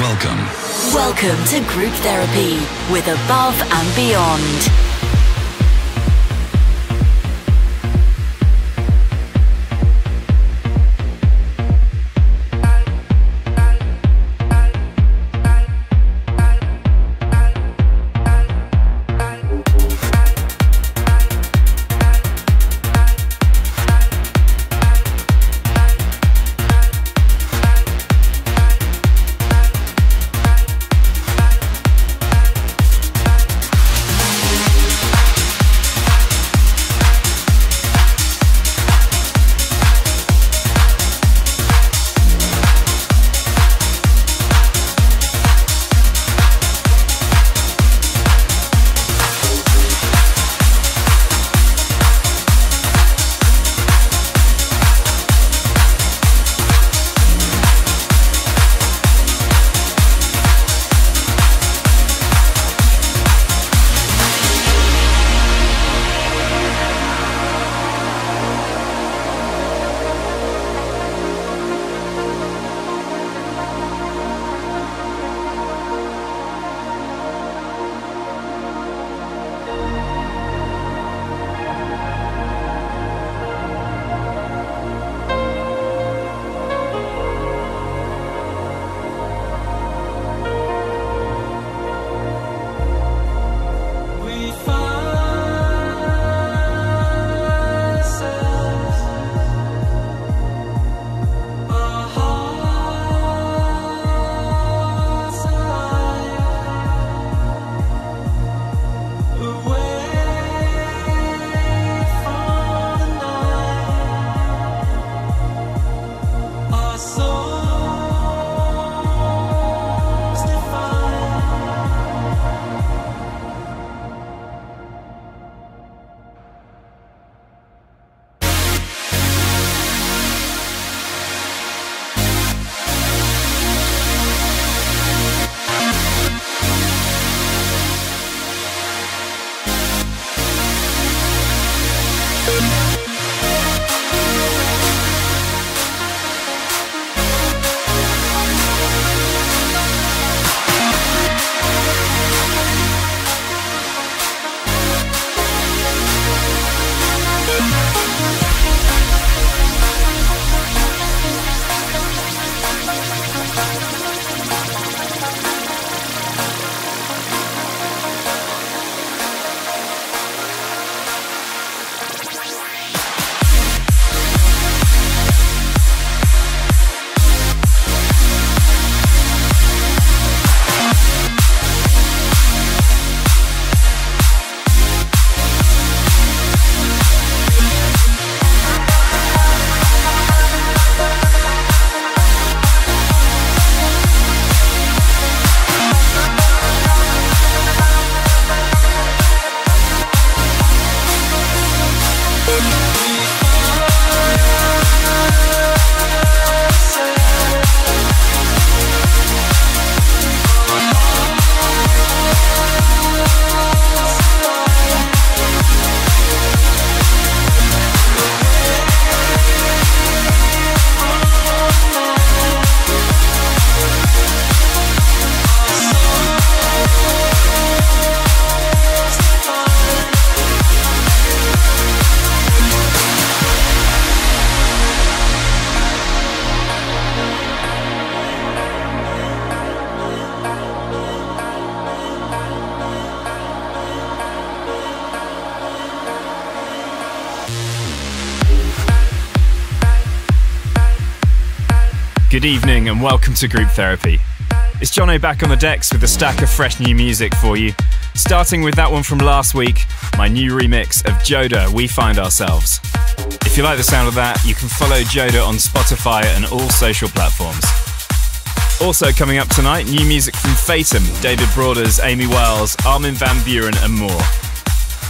Welcome. Welcome to Group Therapy with Above and Beyond. And welcome to Group Therapy. It's Jono back on the decks with a stack of fresh new music for you. Starting with that one from last week, my new remix of Joda, We Find Ourselves. If you like the sound of that, you can follow Joda on Spotify and all social platforms. Also coming up tonight, new music from Fatum, David Broaders, Amy Wiles, Armin van Buuren, and more.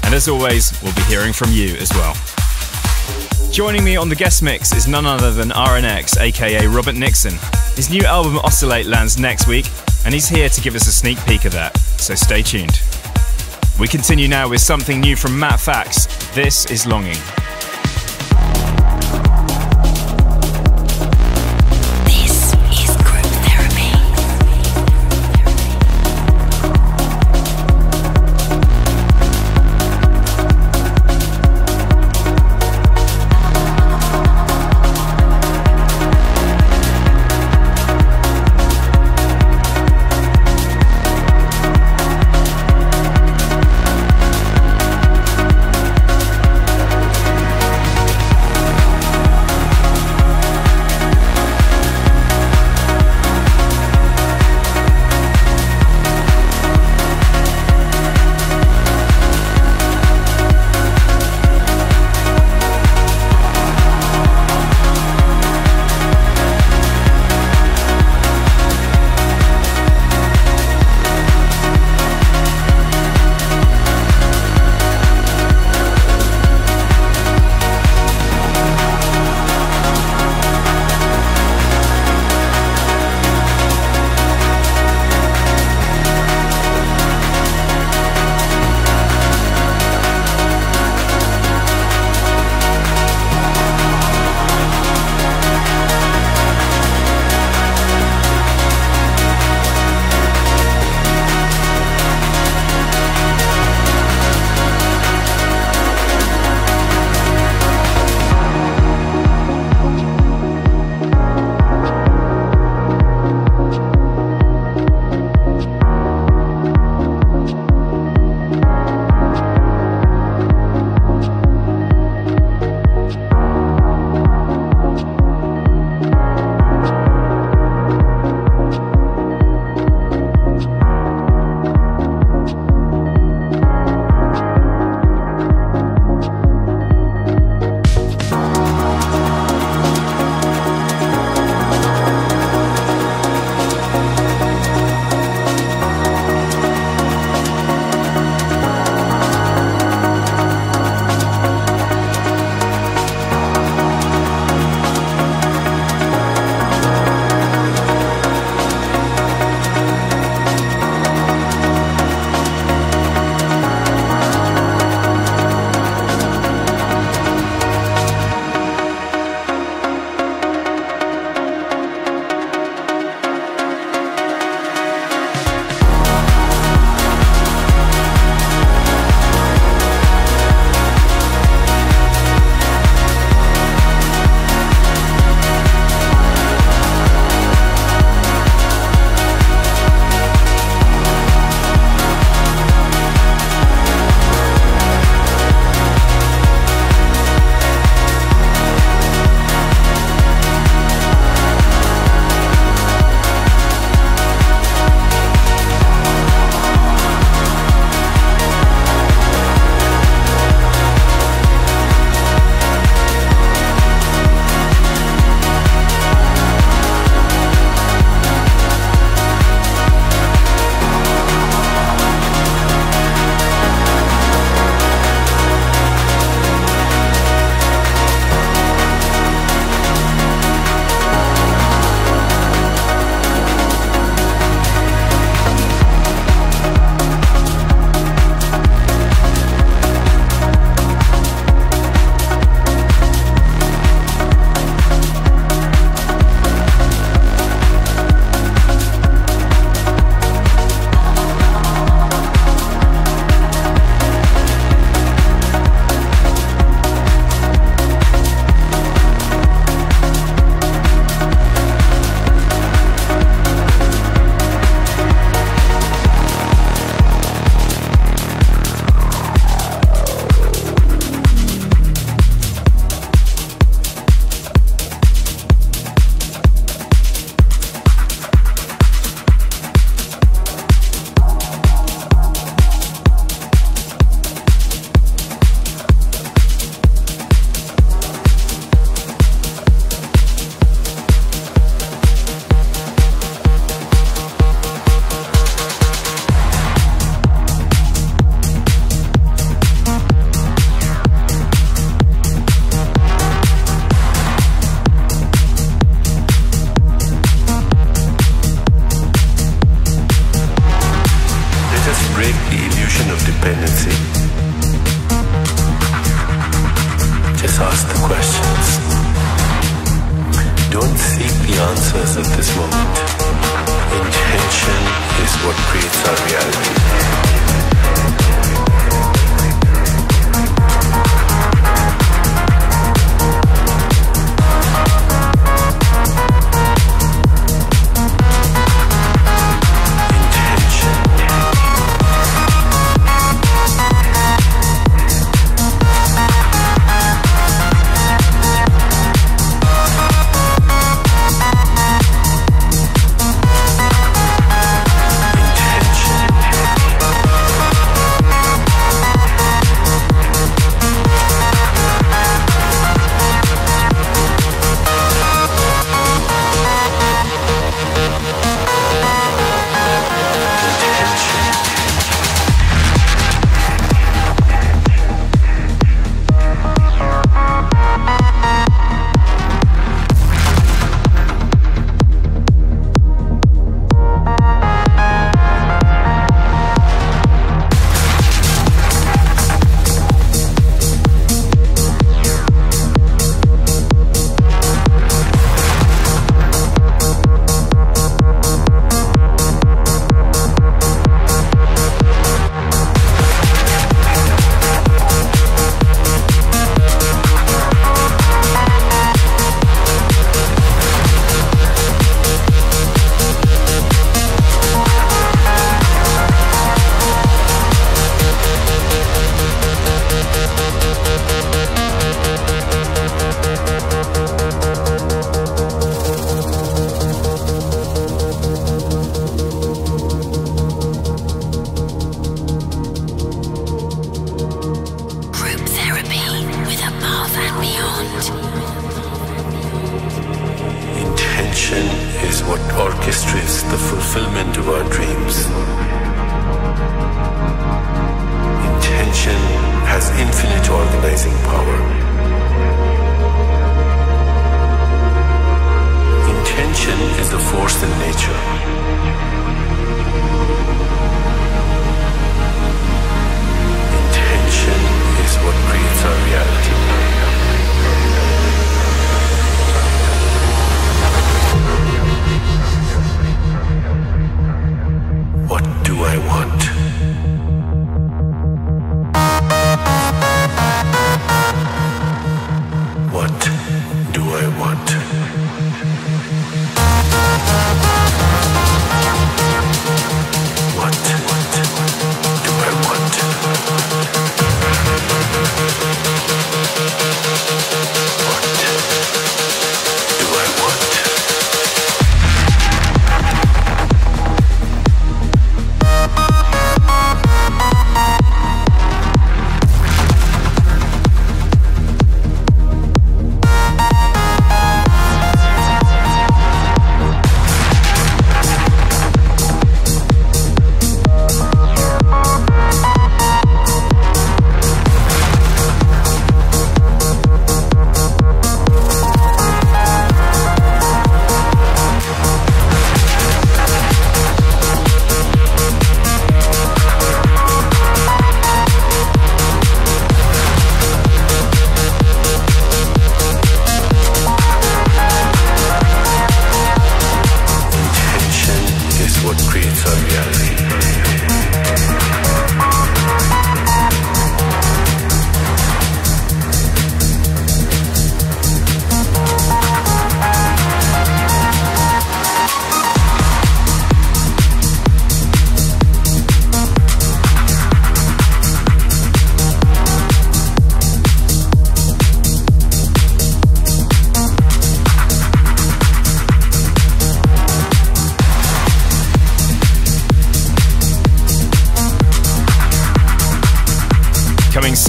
And as always, we'll be hearing from you as well. Joining me on the guest mix is none other than RNX, aka Robert Nixon. His new album Oscillate lands next week, and he's here to give us a sneak peek of that, so stay tuned. We continue now with something new from Matt Fax. This is Longing.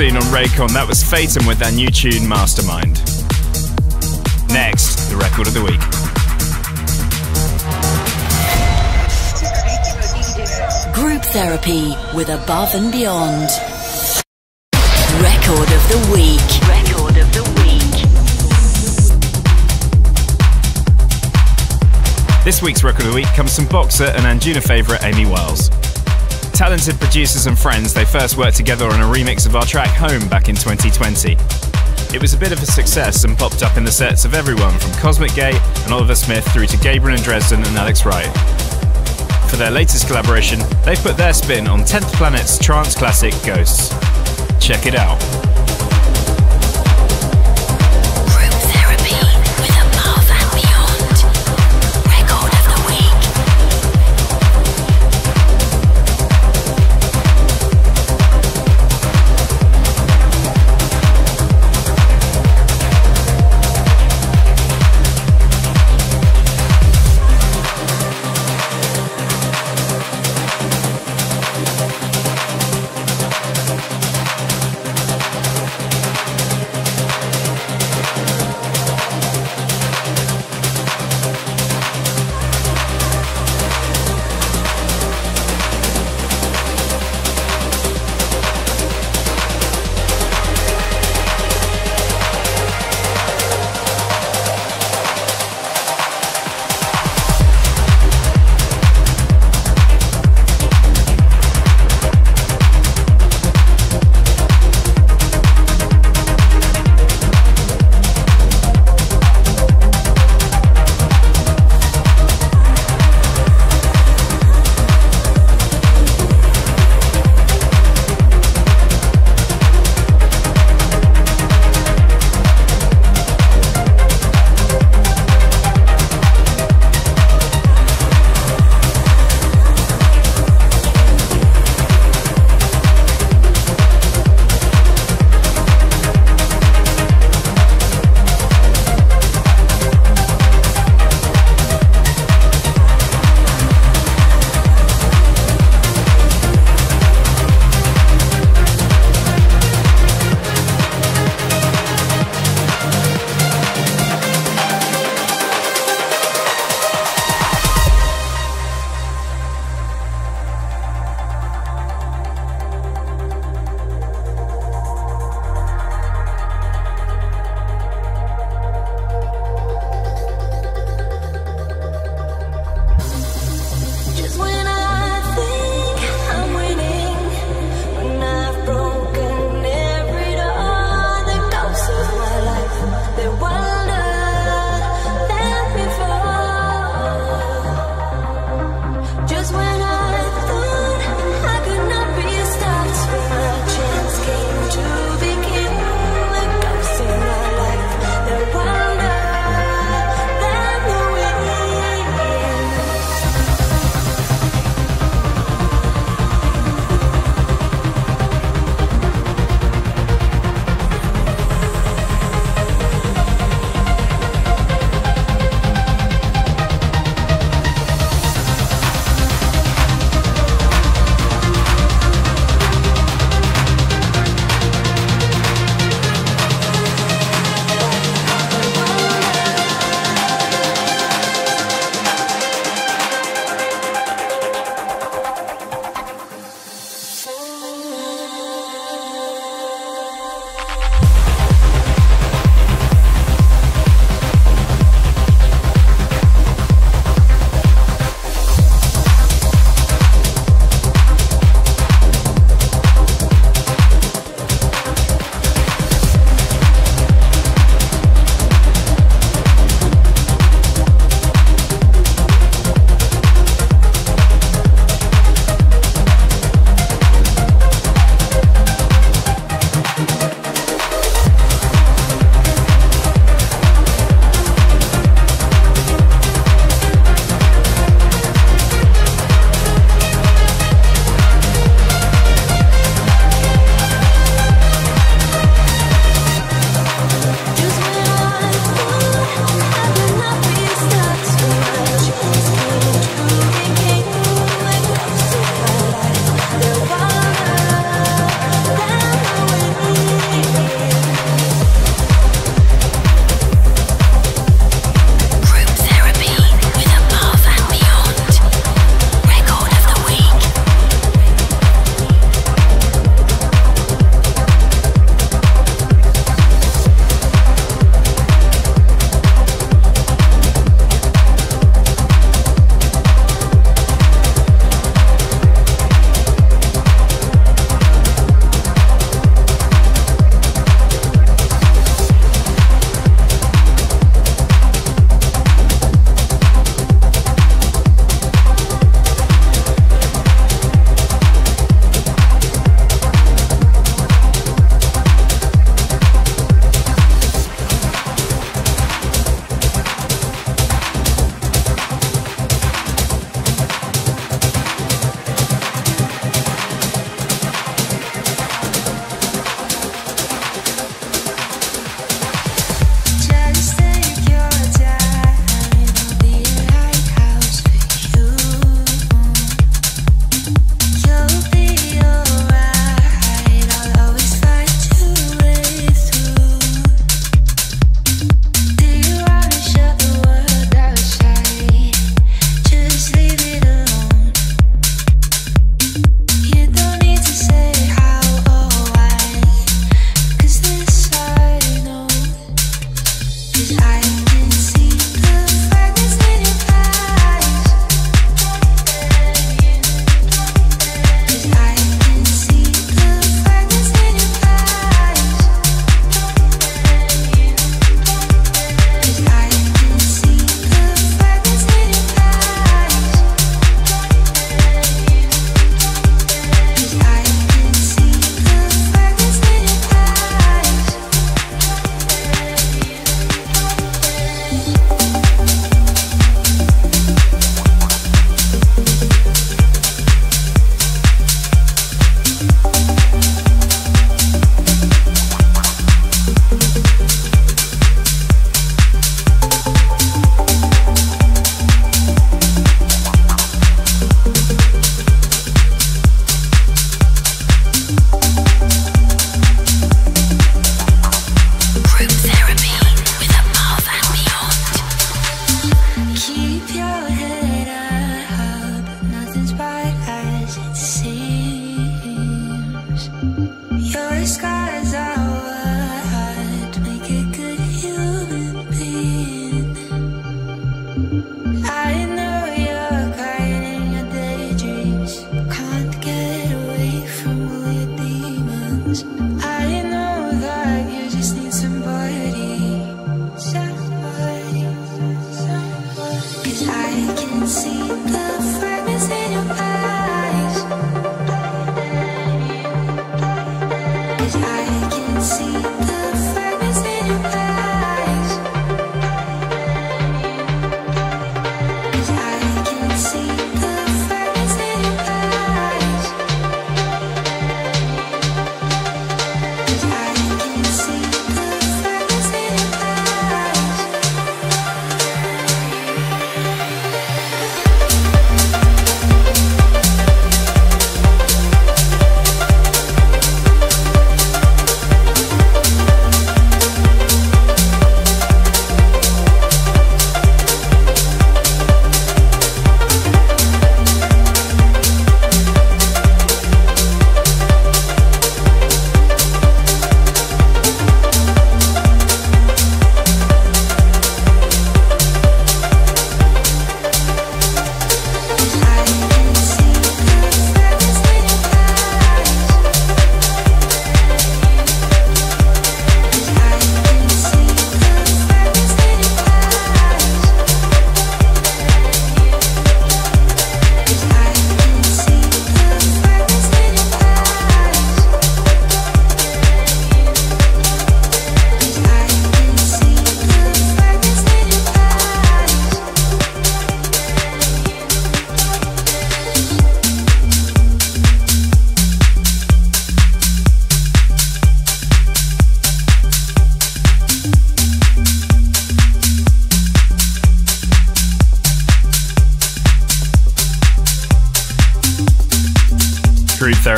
Raidkon. That was Fatum with their new tune Mastermind. Next, the record of the week. Group Therapy with Above and Beyond. Record of the week. Record of the week. This week's record of the week comes from boxer and Anjuna favourite Amy Wiles talented producers and friends, they first worked together on a remix of our track Home back in 2020. It was a bit of a success and popped up in the sets of everyone from Cosmic Gate and Oliver Smith through to Gabriel and Dresden and Alex Wright. For their latest collaboration, they've put their spin on 10th Planet's trance classic Ghosts. Check it out.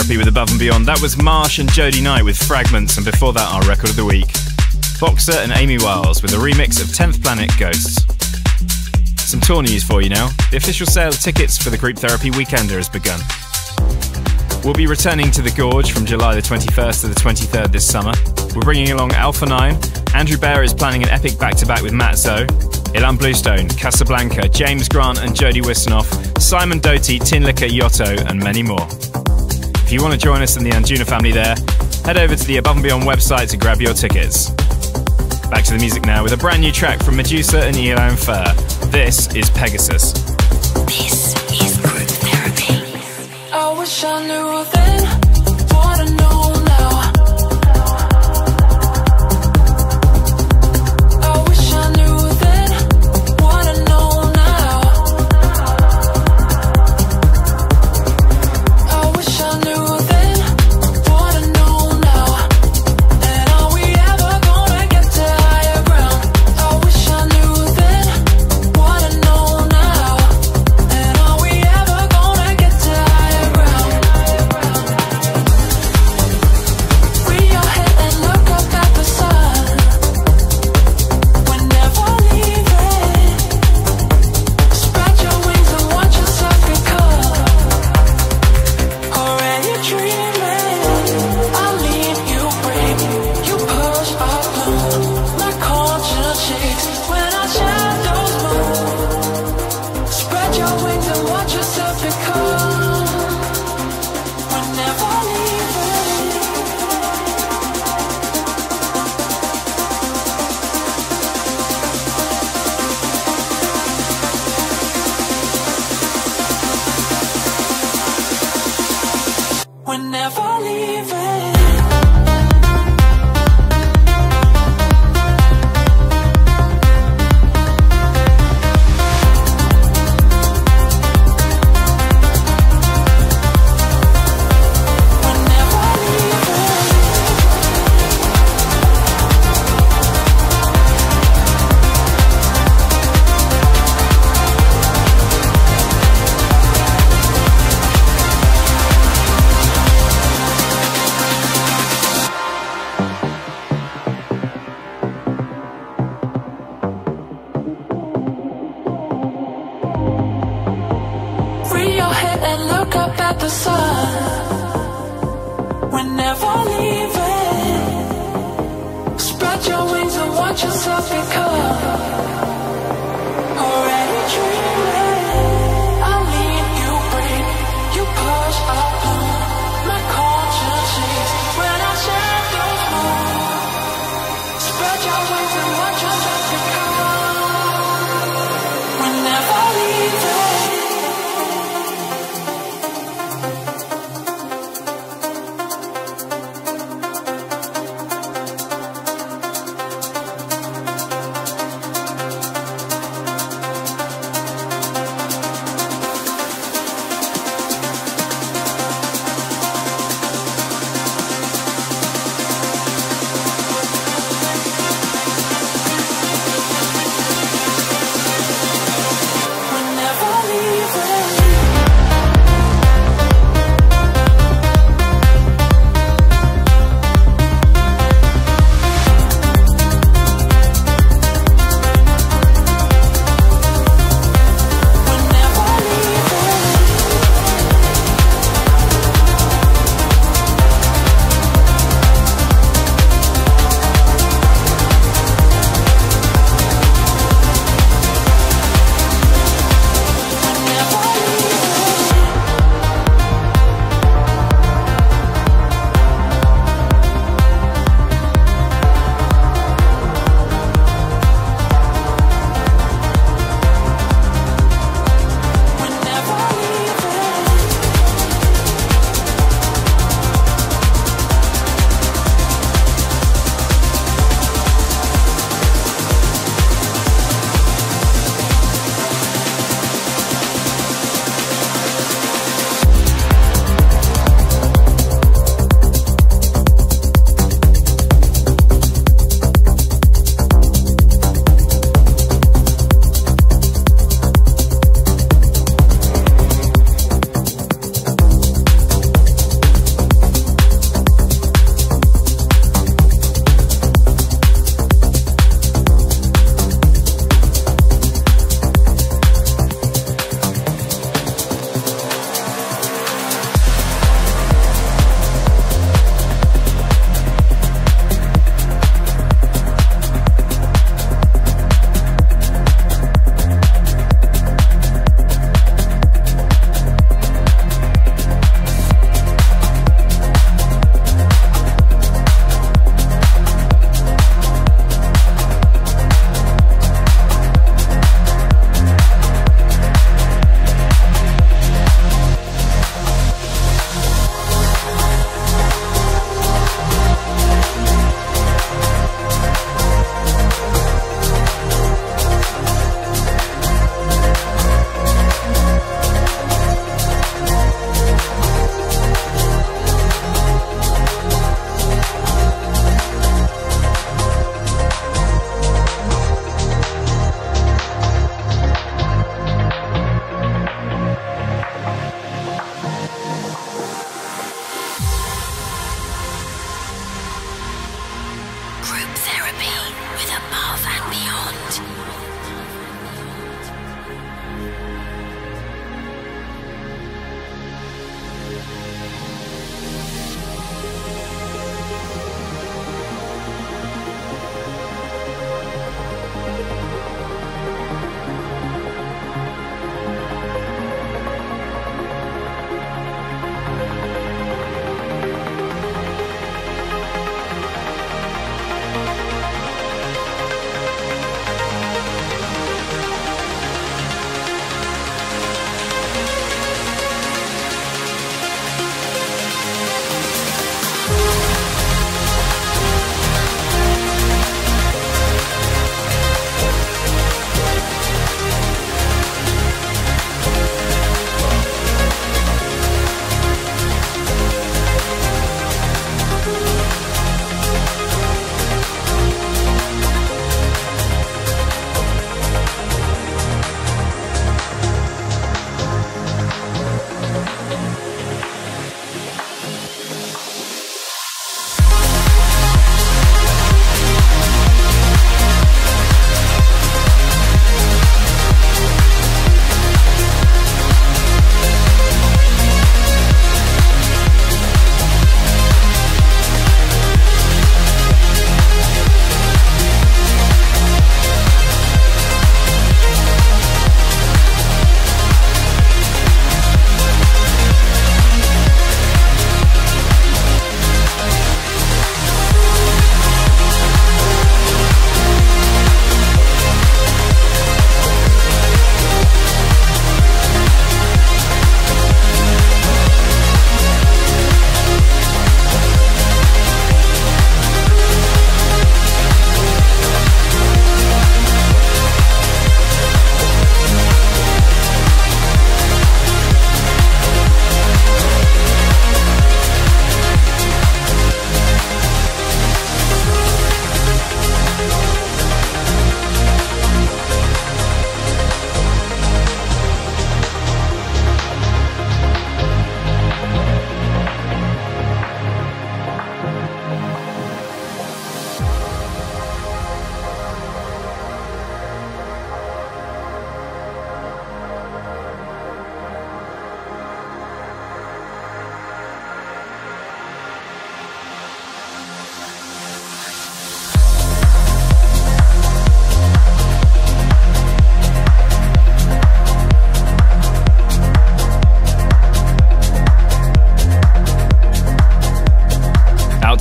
Therapy with Above and Beyond. That was Marsh and Jodie Knight with Fragments, and before that, our record of the week. Boxer and Amy Wiles with a remix of 10th Planet Ghosts. Some tour news for you now. The official sale of tickets for the Group Therapy Weekender has begun. We'll be returning to the Gorge from July the 21st to the 23rd this summer. We're bringing along Alpha 9. Andrew Bayer is planning an epic back to back with Mat Zo. Ilan Bluestone, Casablanca, James Grant and Jody Wisternoff, Simon Doty, Tinlicker, Yotto, and many more. If you want to join us in the Anjuna family there, head over to the Above and Beyond website to grab your tickets. Back to the music now with a brand new track from MEDUZA and Eli Fair. This is Pegasus. This is group therapy. I wish I knew shakes when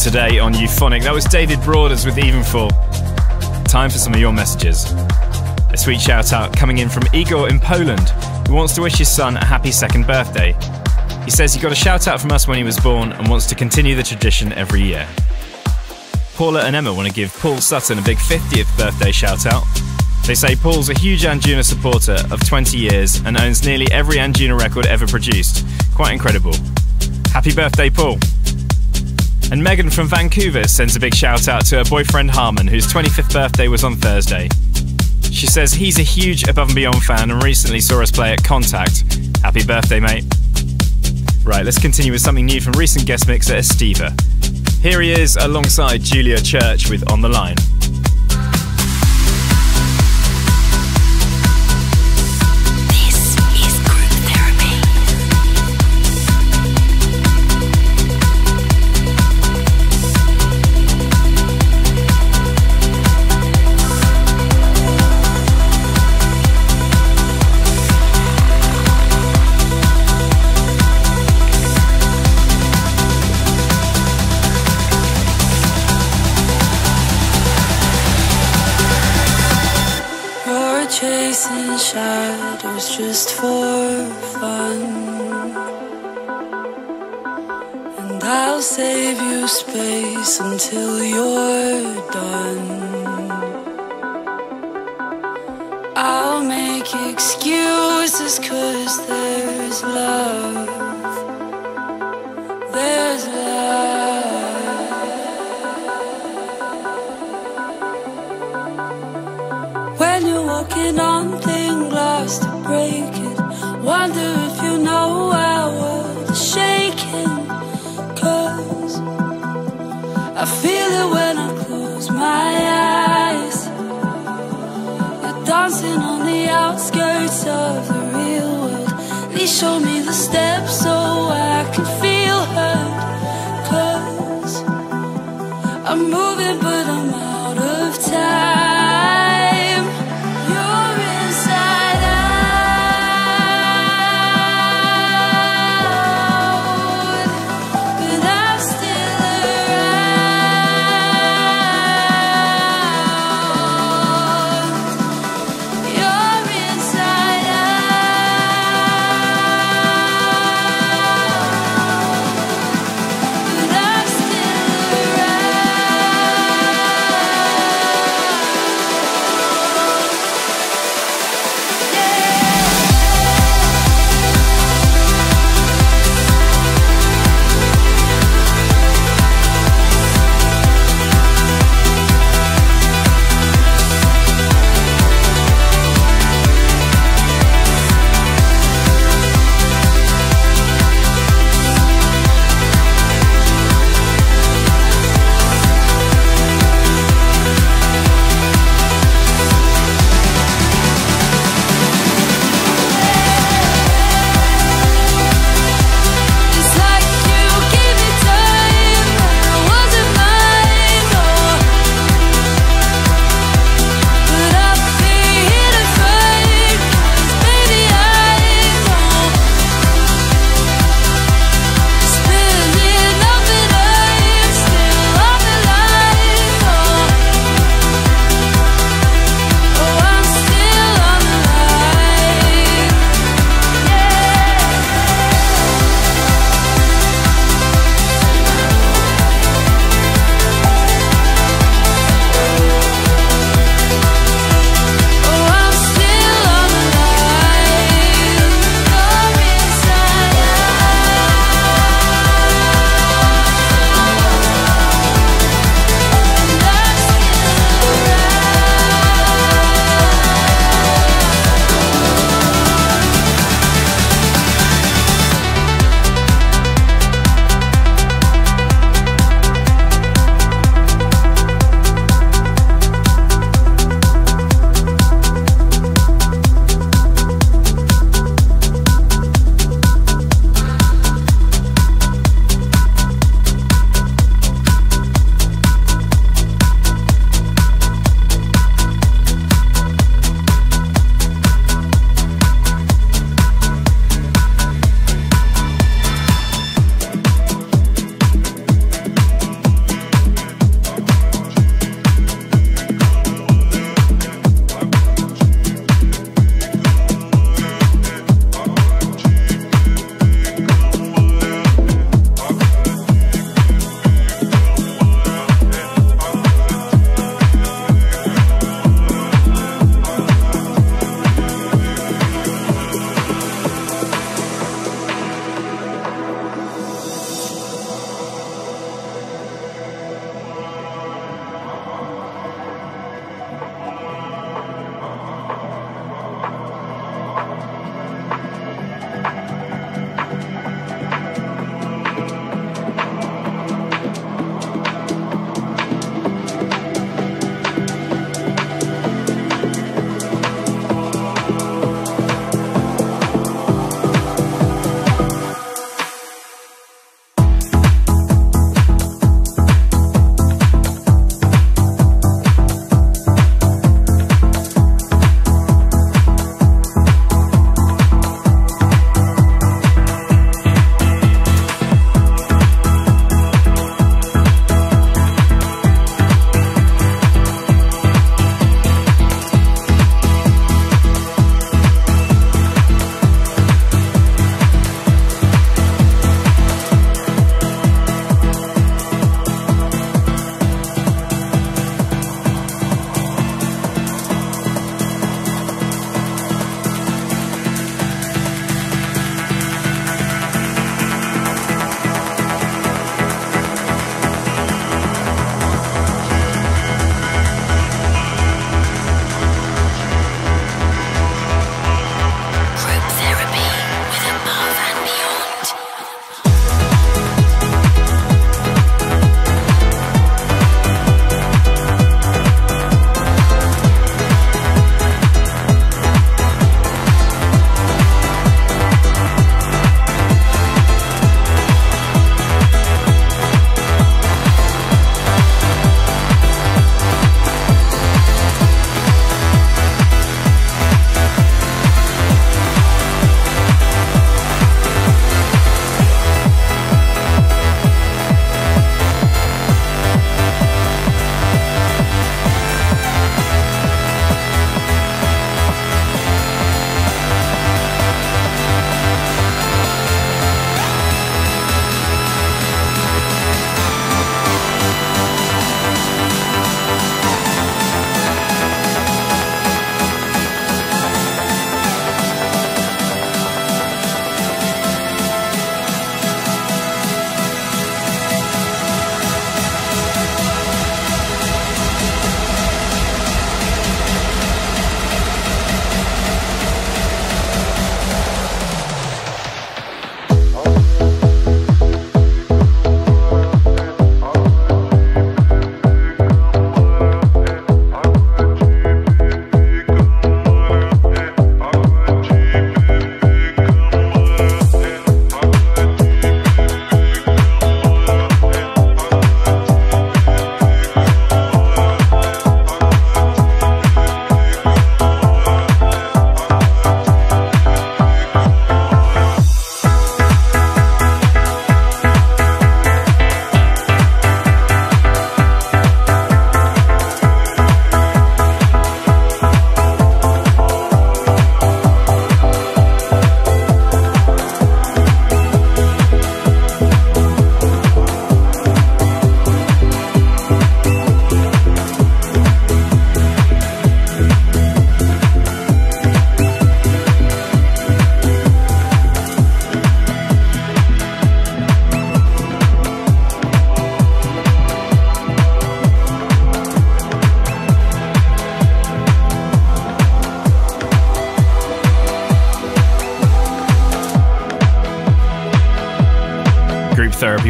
today on Euphonic. That was David Broaders with Evenfall. Time for some of your messages. A sweet shout out coming in from Igor in Poland, who wants to wish his son a happy second birthday. He says he got a shout out from us when he was born and wants to continue the tradition every year. Paula and Emma want to give Paul Sutton a big 50th birthday shout out. They say Paul's a huge Anjuna supporter of 20 years and owns nearly every Anjuna record ever produced. Quite incredible. Happy birthday, Paul. And Megan from Vancouver sends a big shout out to her boyfriend Harmon, whose 25th birthday was on Thursday. She says he's a huge Above and Beyond fan and recently saw us play at Contact. Happy birthday, mate. Right, let's continue with something new from recent guest mixer Estiva. Here he is alongside Julia Church with On the Line. Just for fun. And I'll save you space until you're done. I'll make excuses cause there's love. There's love. When you're walking on break it, wonder if you know world is shaking. Cause I feel it when I close my eyes. You're dancing on the outskirts of the real world. Please show me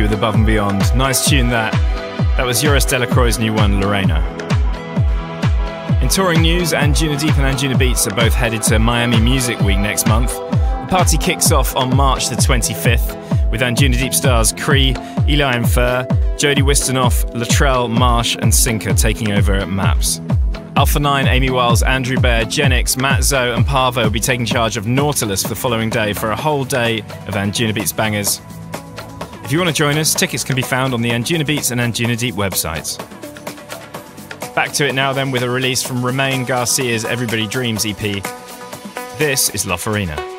Therapy with Above and Beyond. Nice tune that. That was Joris Delacroix's new one, Lorena. In touring news, Anjuna Deep and Anjuna Beats are both headed to Miami Music Week next month. The party kicks off on March the 25th with Anjuna Deep stars Cree, Eli and Fur, Jody Wisternoff, Latrell, Marsh, and Sinker taking over at Maps. Alpha 9, Amy Wiles, Andrew Bayer, Genix, Mat Zo, and Parvo will be taking charge of Nautilus for the following day for a whole day of Anjuna Beats bangers. If you want to join us, tickets can be found on the Anjuna Beats and Anjuna Deep websites. Back to it now, then, with a release from Romain Garcia's Everybody Dreams EP. This is Lophorina.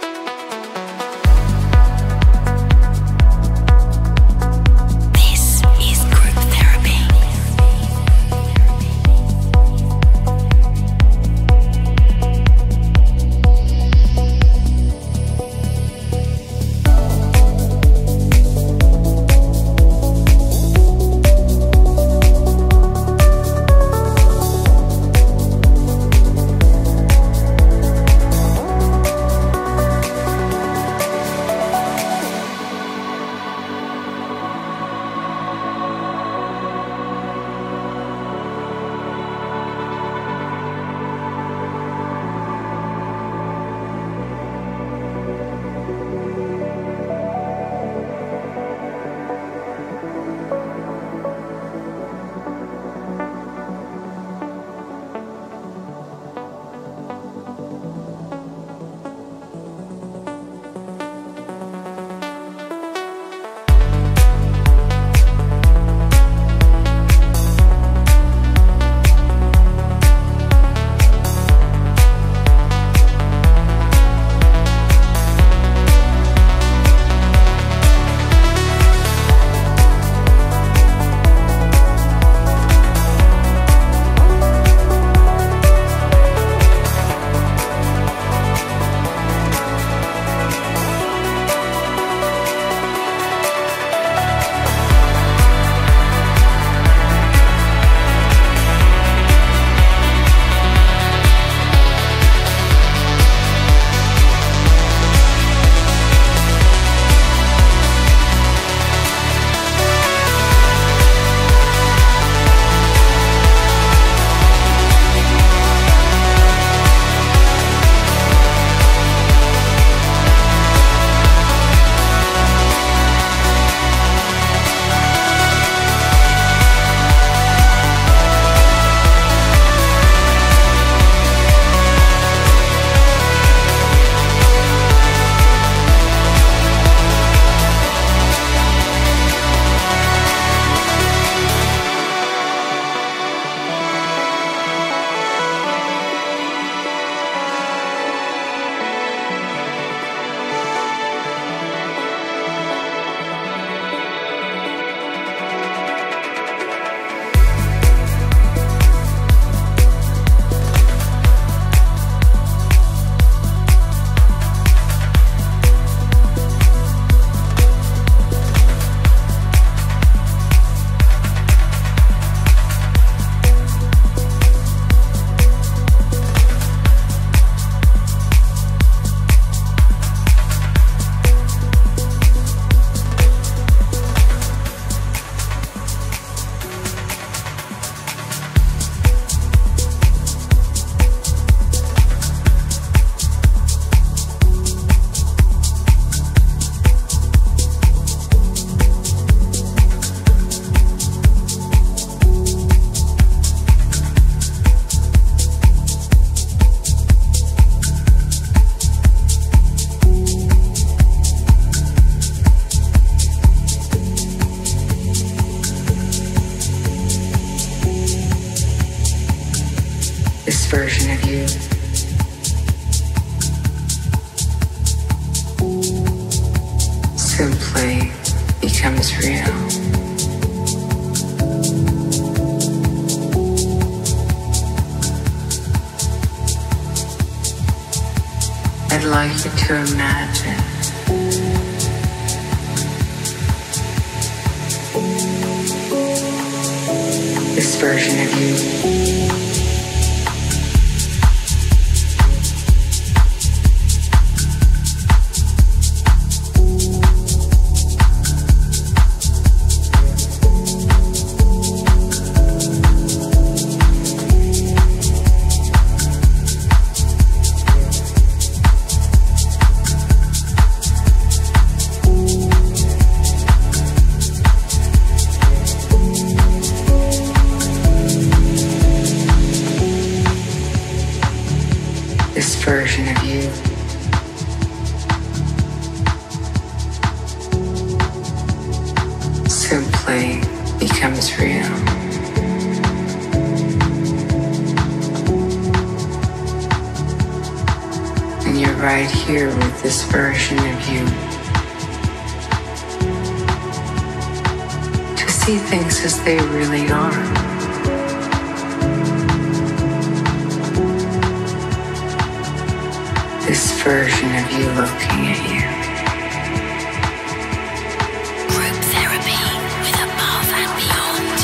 This version of you. Simply becomes real. And you're right here with this version of you. To see things as they really are. Version of you looking at you. Group therapy with above and beyond.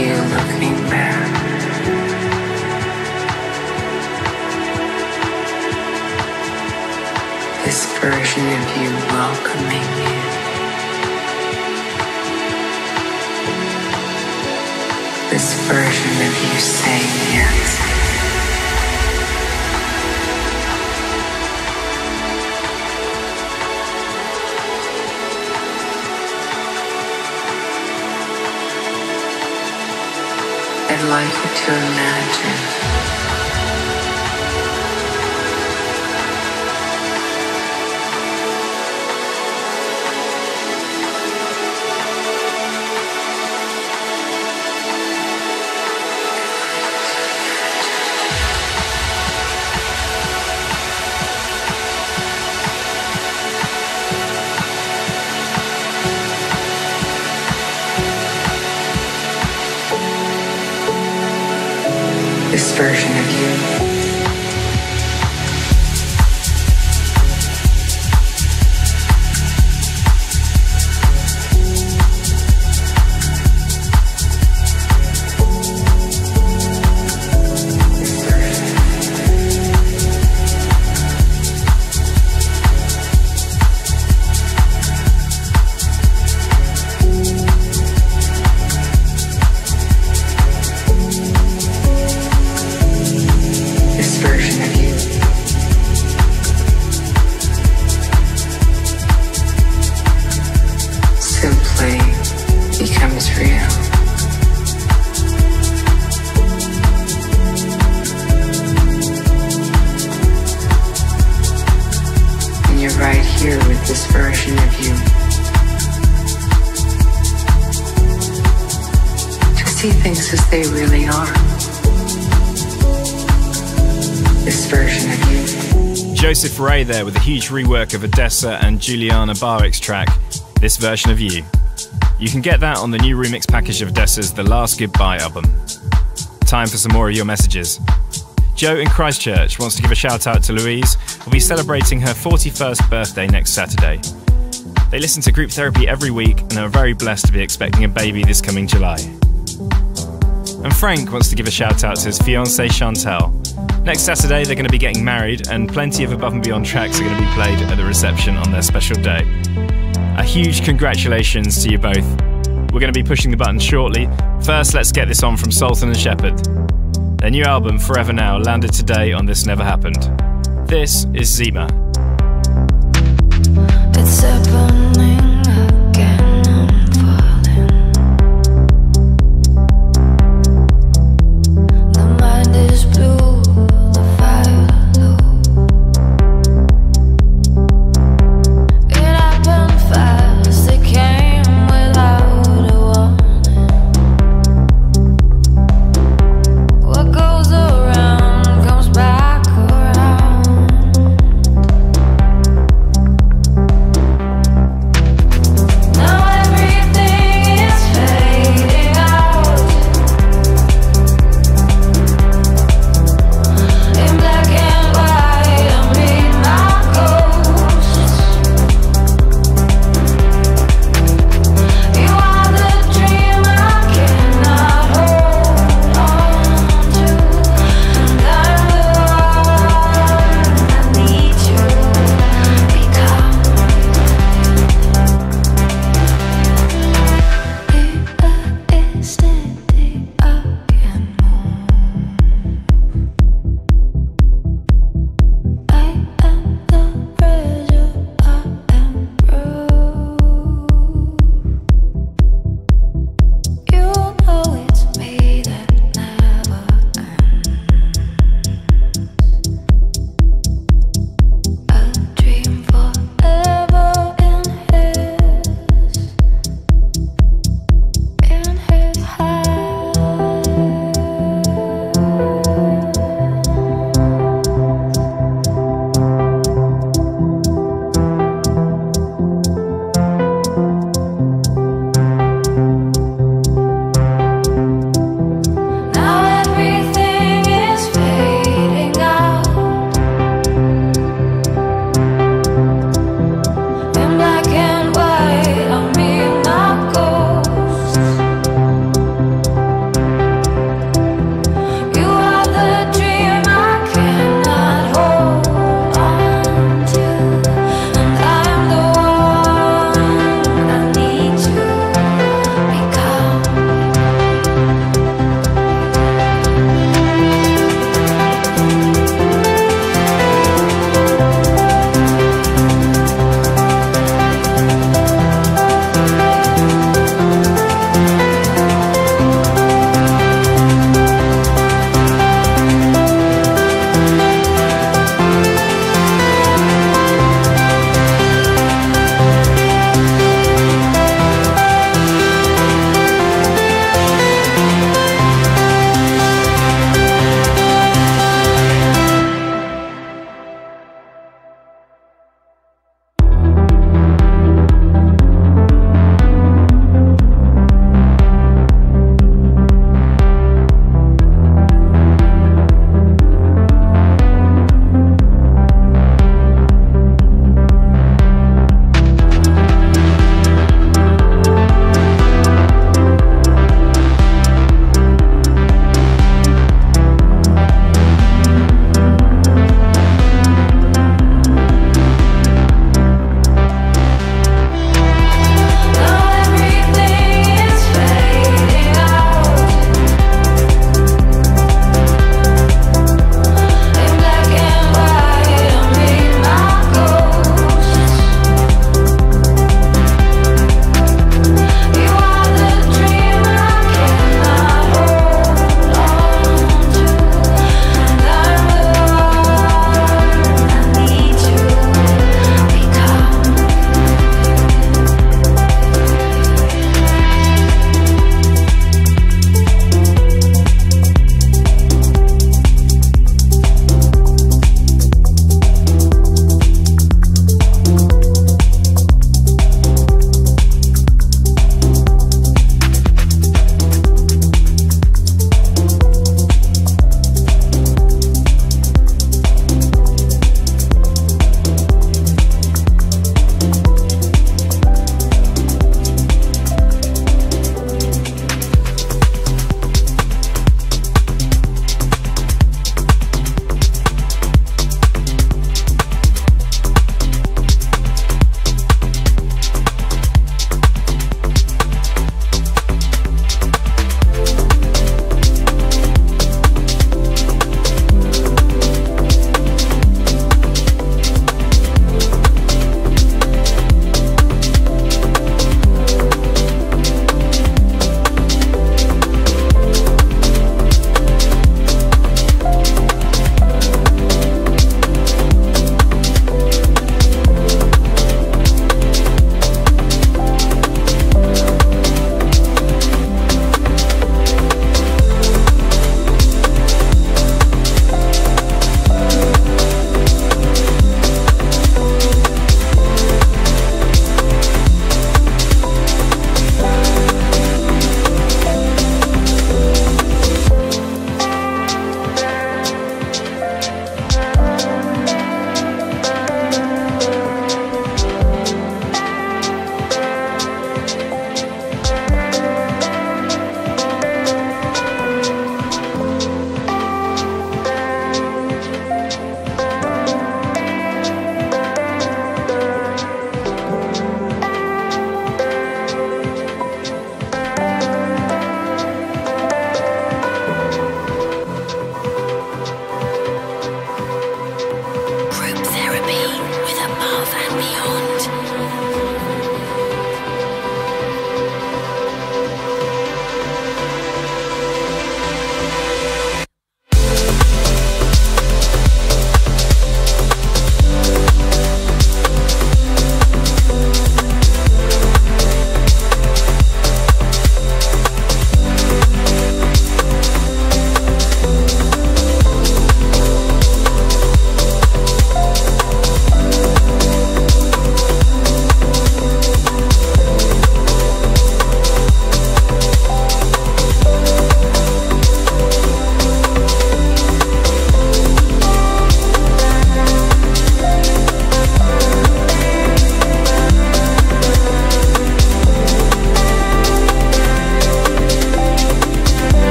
You looking back. This version of you welcoming you. This version of you saying yes. You to imagine rework of Odesza and Julianna Barwick's track, This Version of You. You can get that on the new remix package of Odesza's The Last Goodbye album. Time for some more of your messages. Joe in Christchurch wants to give a shout out to Louise, who'll be celebrating her 41st birthday next Saturday. They listen to group therapy every week and are very blessed to be expecting a baby this coming July. And Frank wants to give a shout out to his fiancée Chantal. Next Saturday, they're going to be getting married, and plenty of Above and Beyond tracks are going to be played at the reception on their special day. A huge congratulations to you both. We're going to be pushing the button shortly. First, let's get this on from Sultan and Shepard. Their new album, Forever Now, landed today on This Never Happened. This is Zima.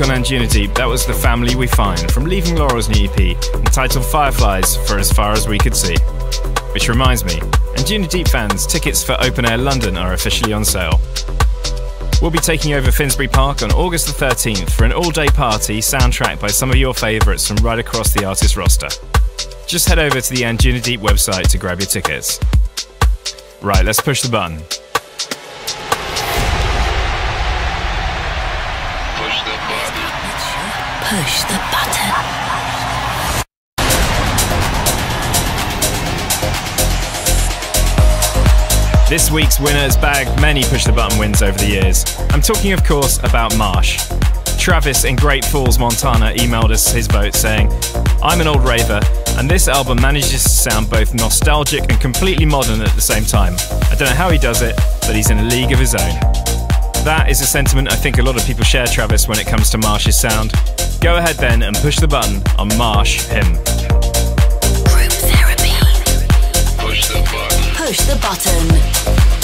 Out this week on Anjuna that was The Family We Find from Leaving Laurel's new EP, entitled Fireflies for As Far As We Could See. Which reminds me, Anjuna Deep fans, tickets for Open Air London are officially on sale. We'll be taking over Finsbury Park on August the 13th for an all day party soundtracked by some of your favourites from right across the artist roster. Just head over to the Anjuna Deep website to grab your tickets. Right, let's push the button. Push the button. This week's winner has bagged many push the button wins over the years. I'm talking, of course, about Marsh. Travis in Great Falls, Montana emailed us his vote saying, I'm an old raver, and this album manages to sound both nostalgic and completely modern at the same time. I don't know how he does it, but he's in a league of his own. That is a sentiment I think a lot of people share, Travis, when it comes to Marsh's sound. Go ahead then and push the button on Marsh Hymn. Group therapy. Push the button. Push the button.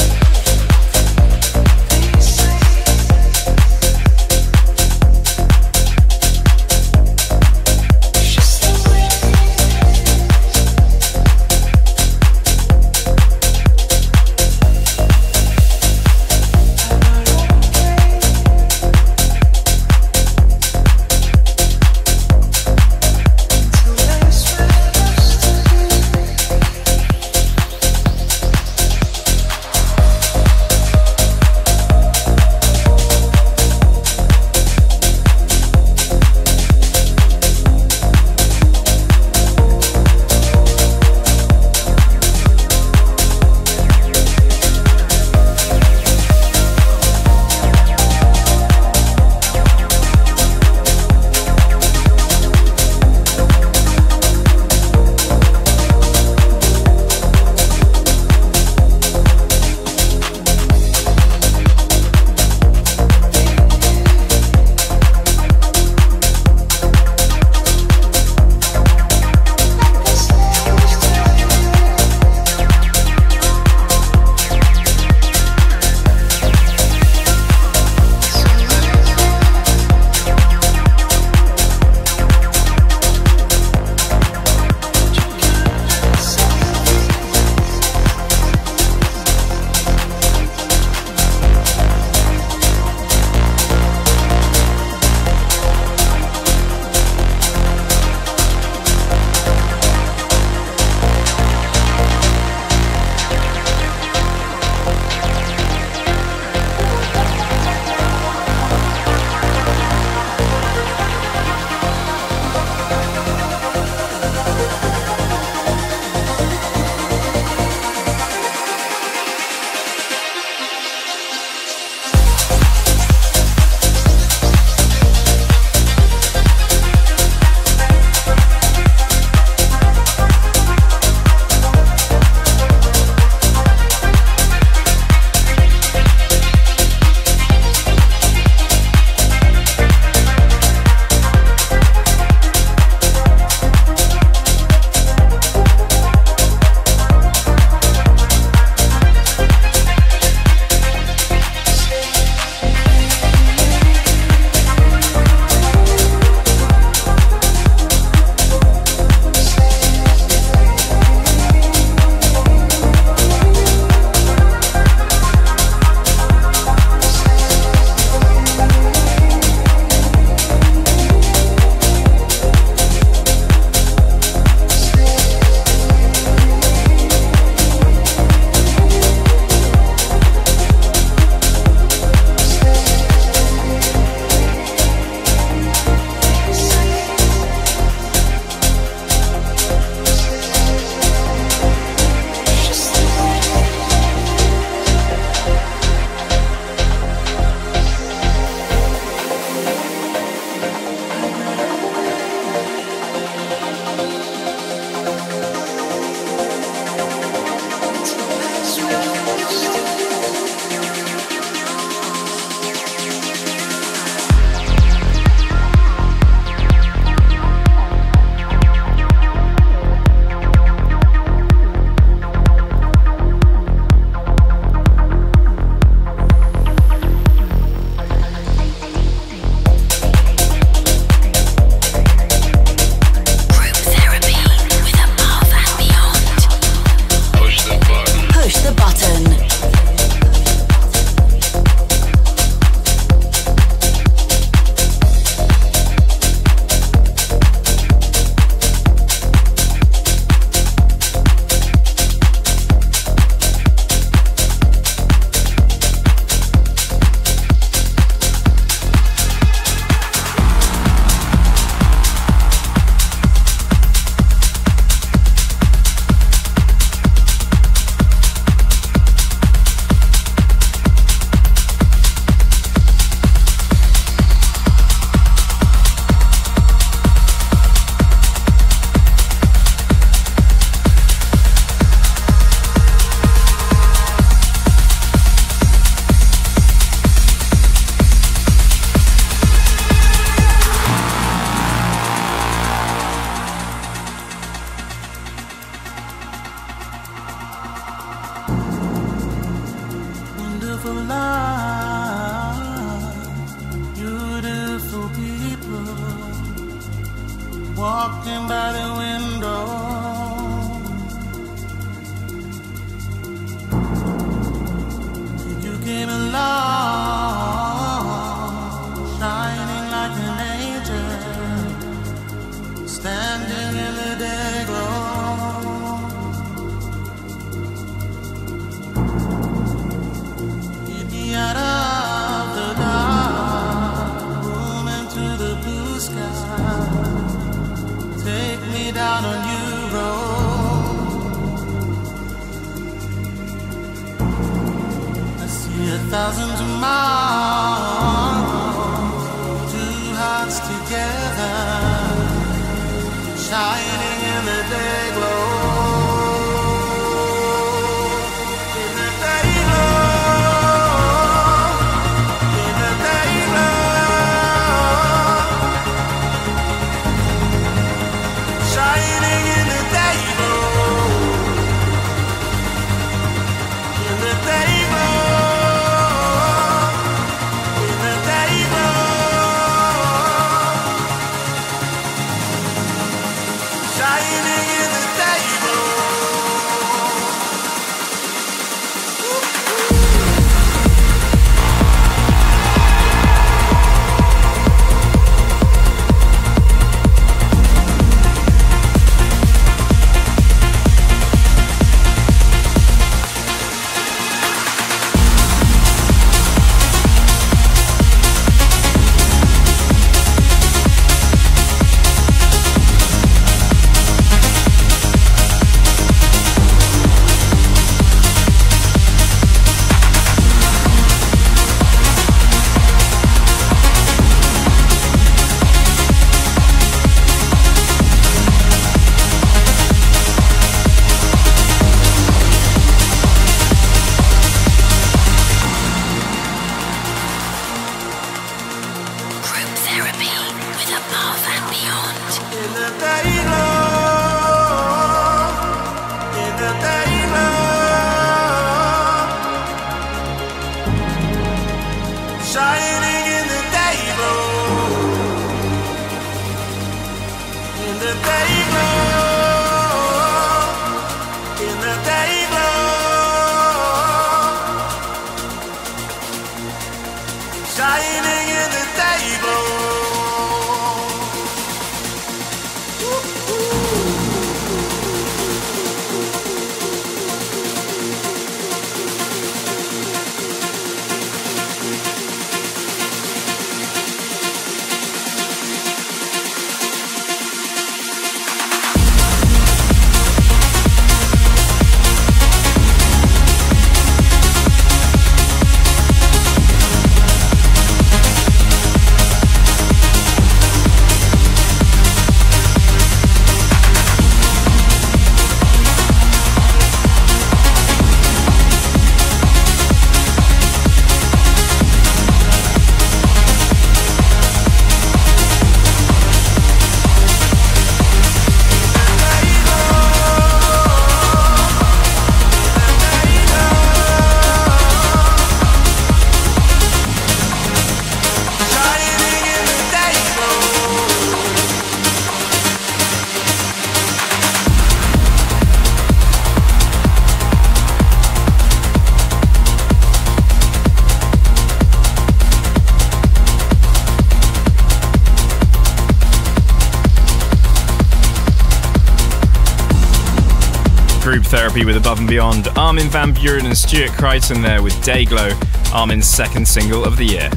With Above and Beyond. Armin van Buuren and Stuart Crichton there with Dayglow, Armin's second single of the year.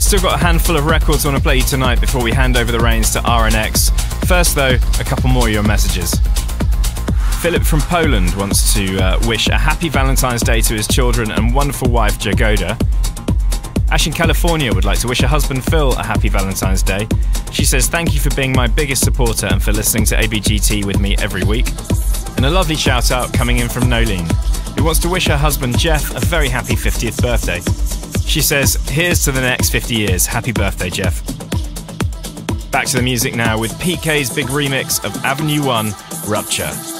Still got a handful of records I want to play you tonight before we hand over the reins to RNX. First, though, a couple more of your messages. Philip from Poland wants to uh, wish a happy Valentine's Day to his children and wonderful wife Jagoda. Ash in California would like to wish her husband Phil a happy Valentine's Day. She says, Thank you for being my biggest supporter and for listening to ABGT with me every week. And a lovely shout out coming in from Nolene, who wants to wish her husband Jeff a very happy 50th birthday. She says, Here's to the next 50 years. Happy birthday, Jeff. Back to the music now with PK's big remix of Avenue 1 Rupture.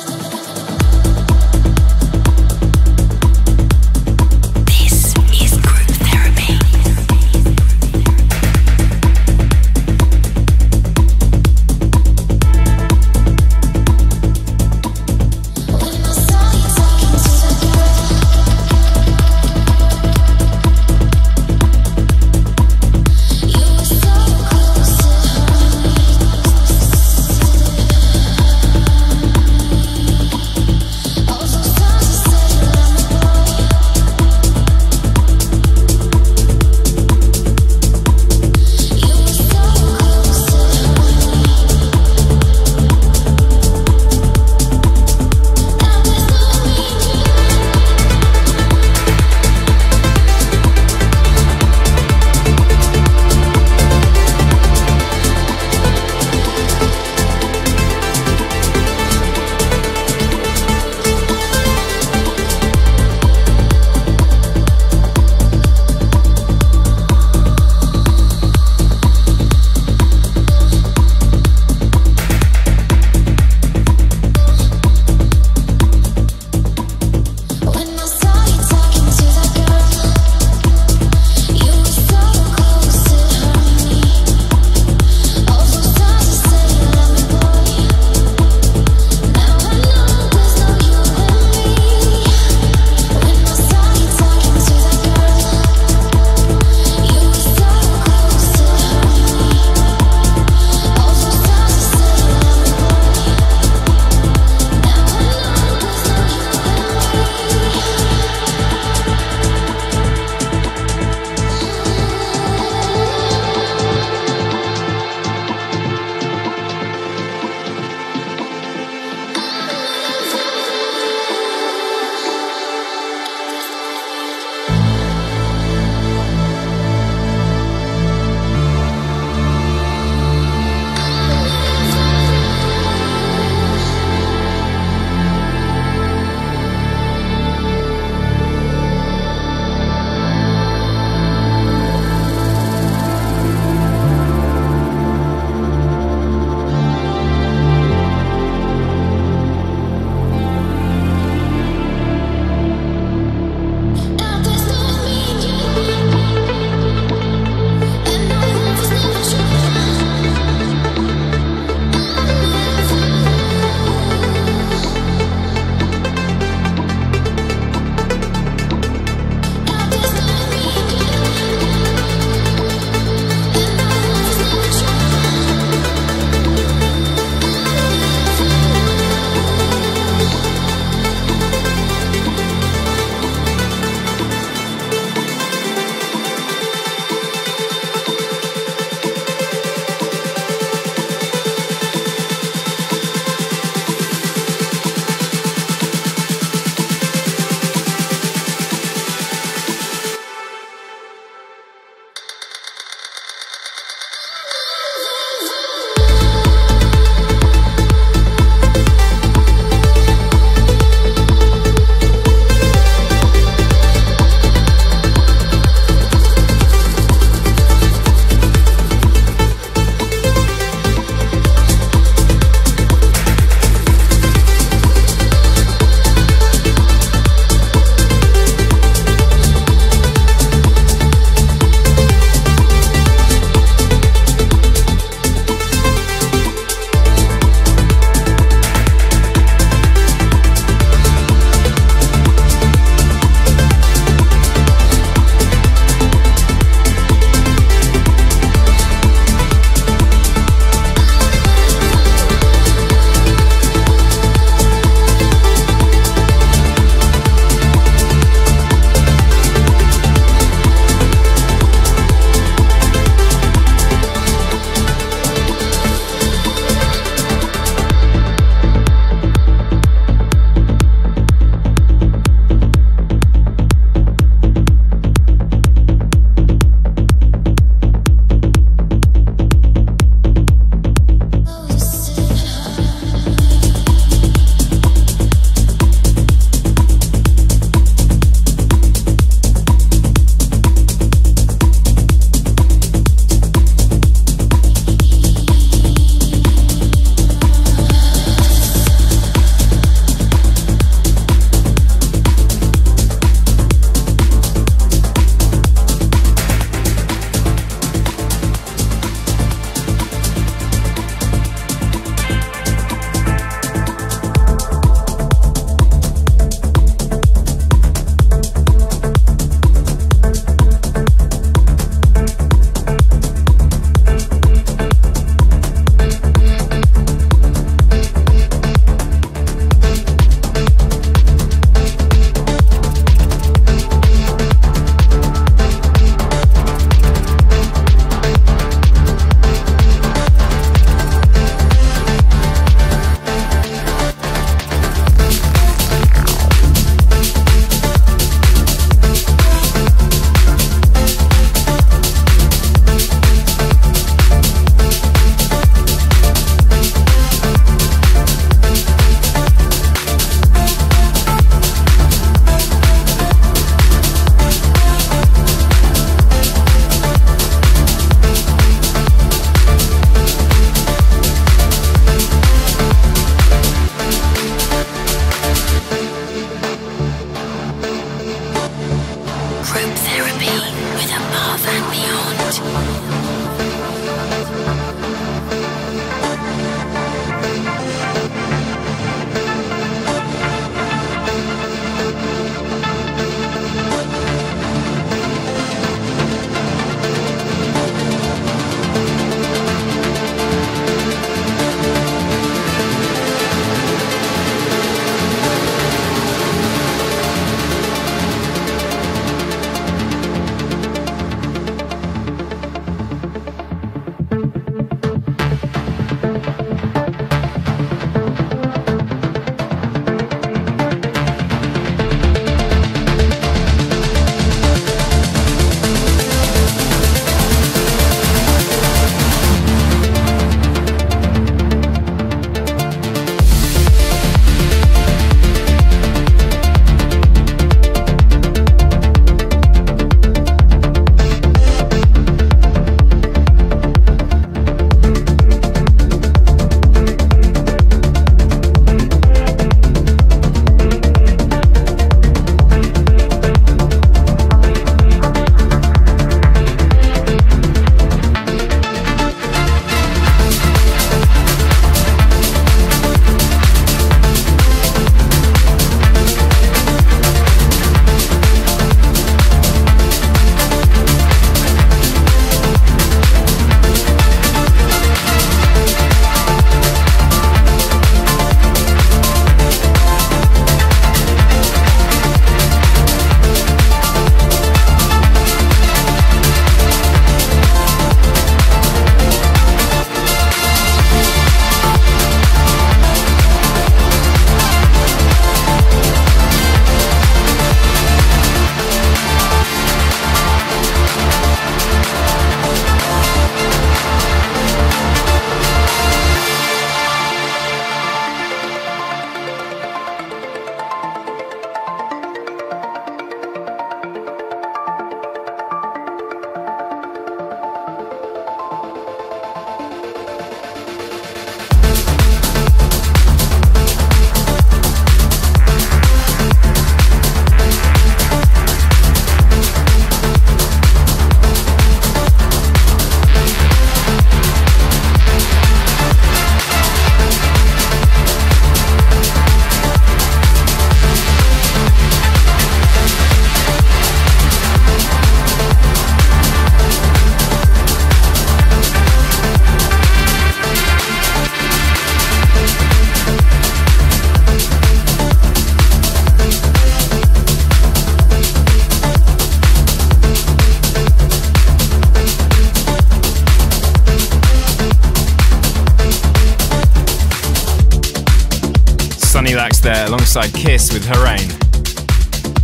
Alongside Kiss with Harain.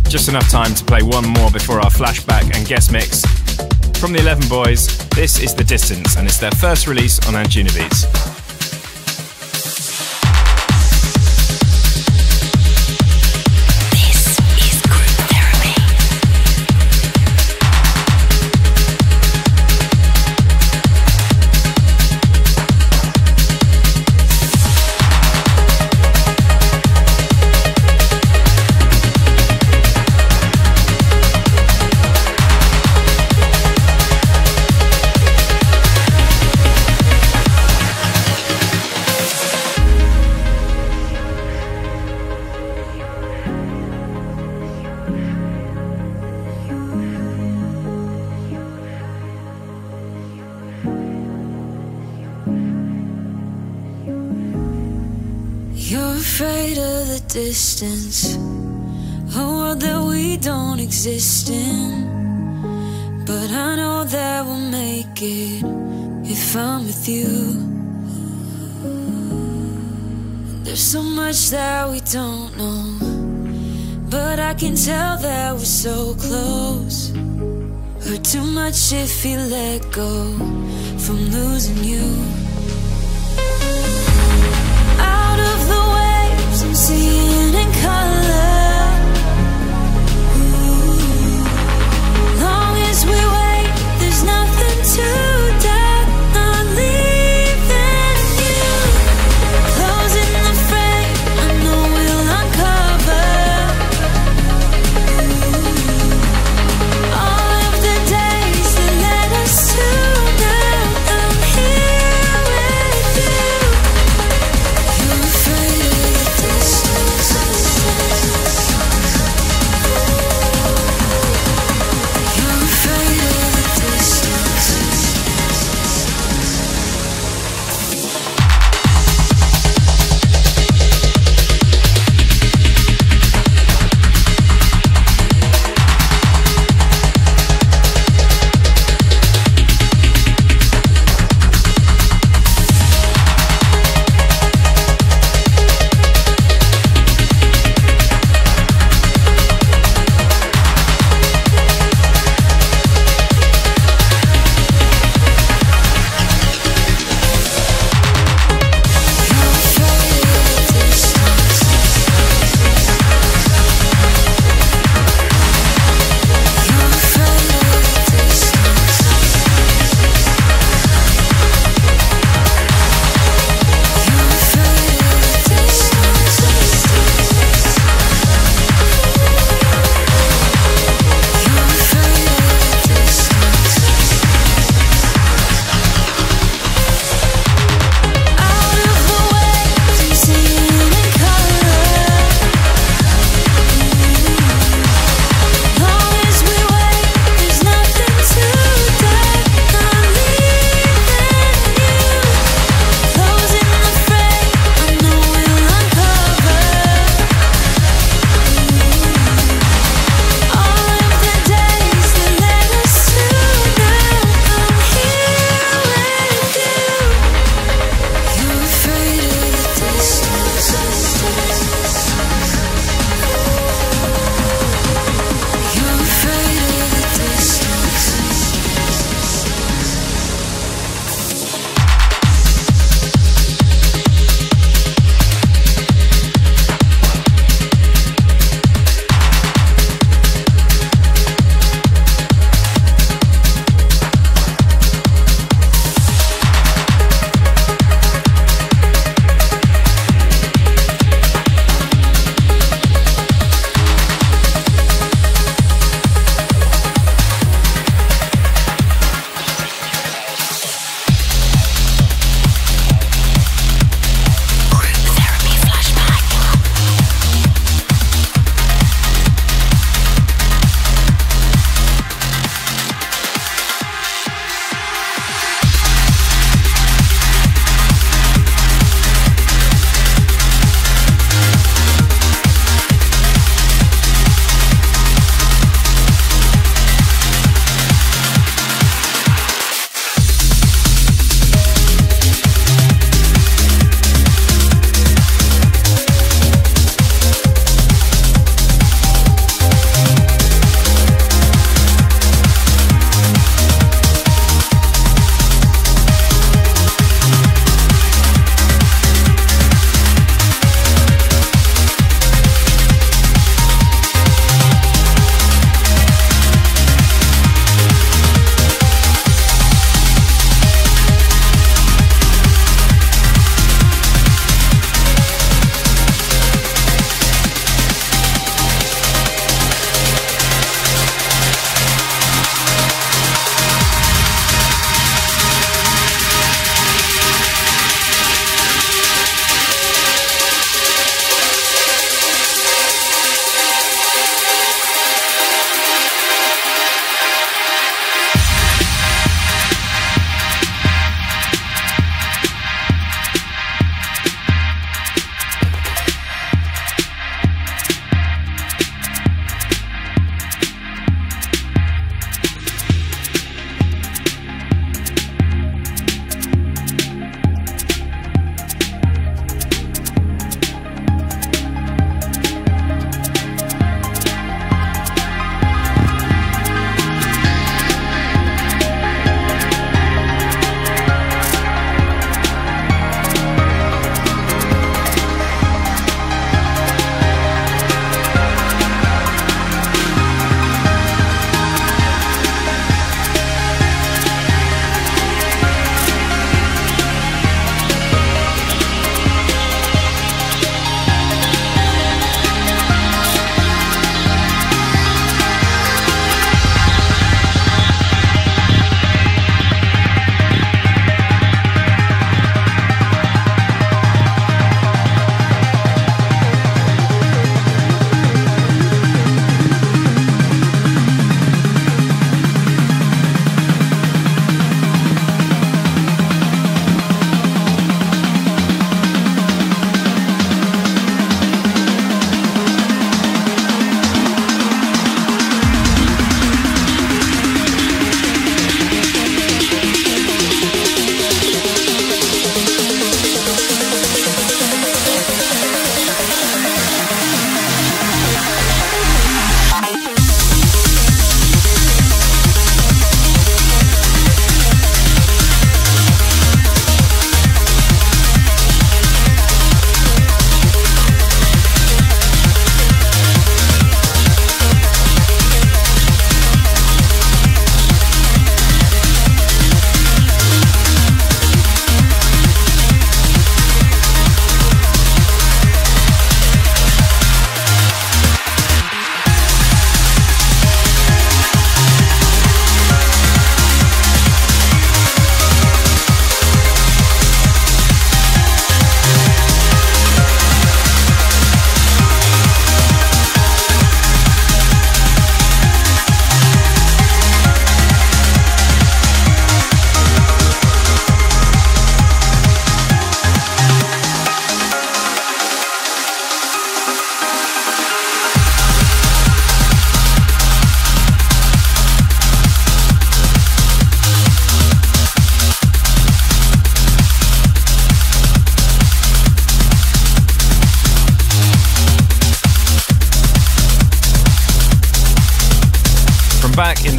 Just enough time to play one more before our flashback and guest mix. From the 11 Boys, this is The Distance, and it's their first release on Anjunabeats. This tell that we're so close. Hurt too much if you let go from losing you.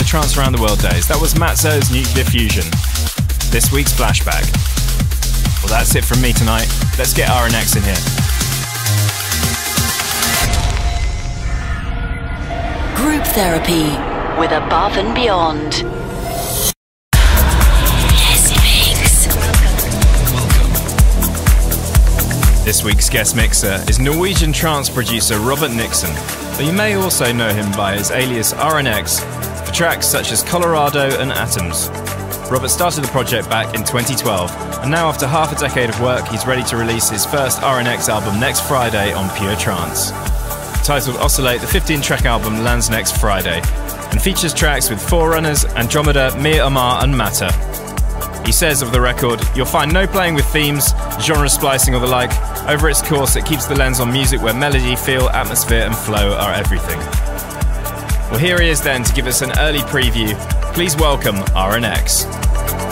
Trance Around the World days. That was Mat Zo's Nuclear Fusion. This week's flashback. Well, that's it from me tonight. Let's get RNX in here. Group therapy with Above and Beyond. This week's guest mixer is Norwegian trance producer Robert Nixon, but you may also know him by his alias RNX tracks such as Colorado and Atoms. Robert started the project back in 2012, and now after half a decade of work, he's ready to release his first RNX album next Friday on Pure Trance. Titled Oscillate, the 15 track album lands next Friday and features tracks with Forerunners, Andromeda, Mir Amar, and Matter. He says of the record, You'll find no playing with themes, genre splicing, or the like. Over its course, it keeps the lens on music where melody, feel, atmosphere, and flow are everything. Well, here he is then to give us an early preview. Please welcome RNX.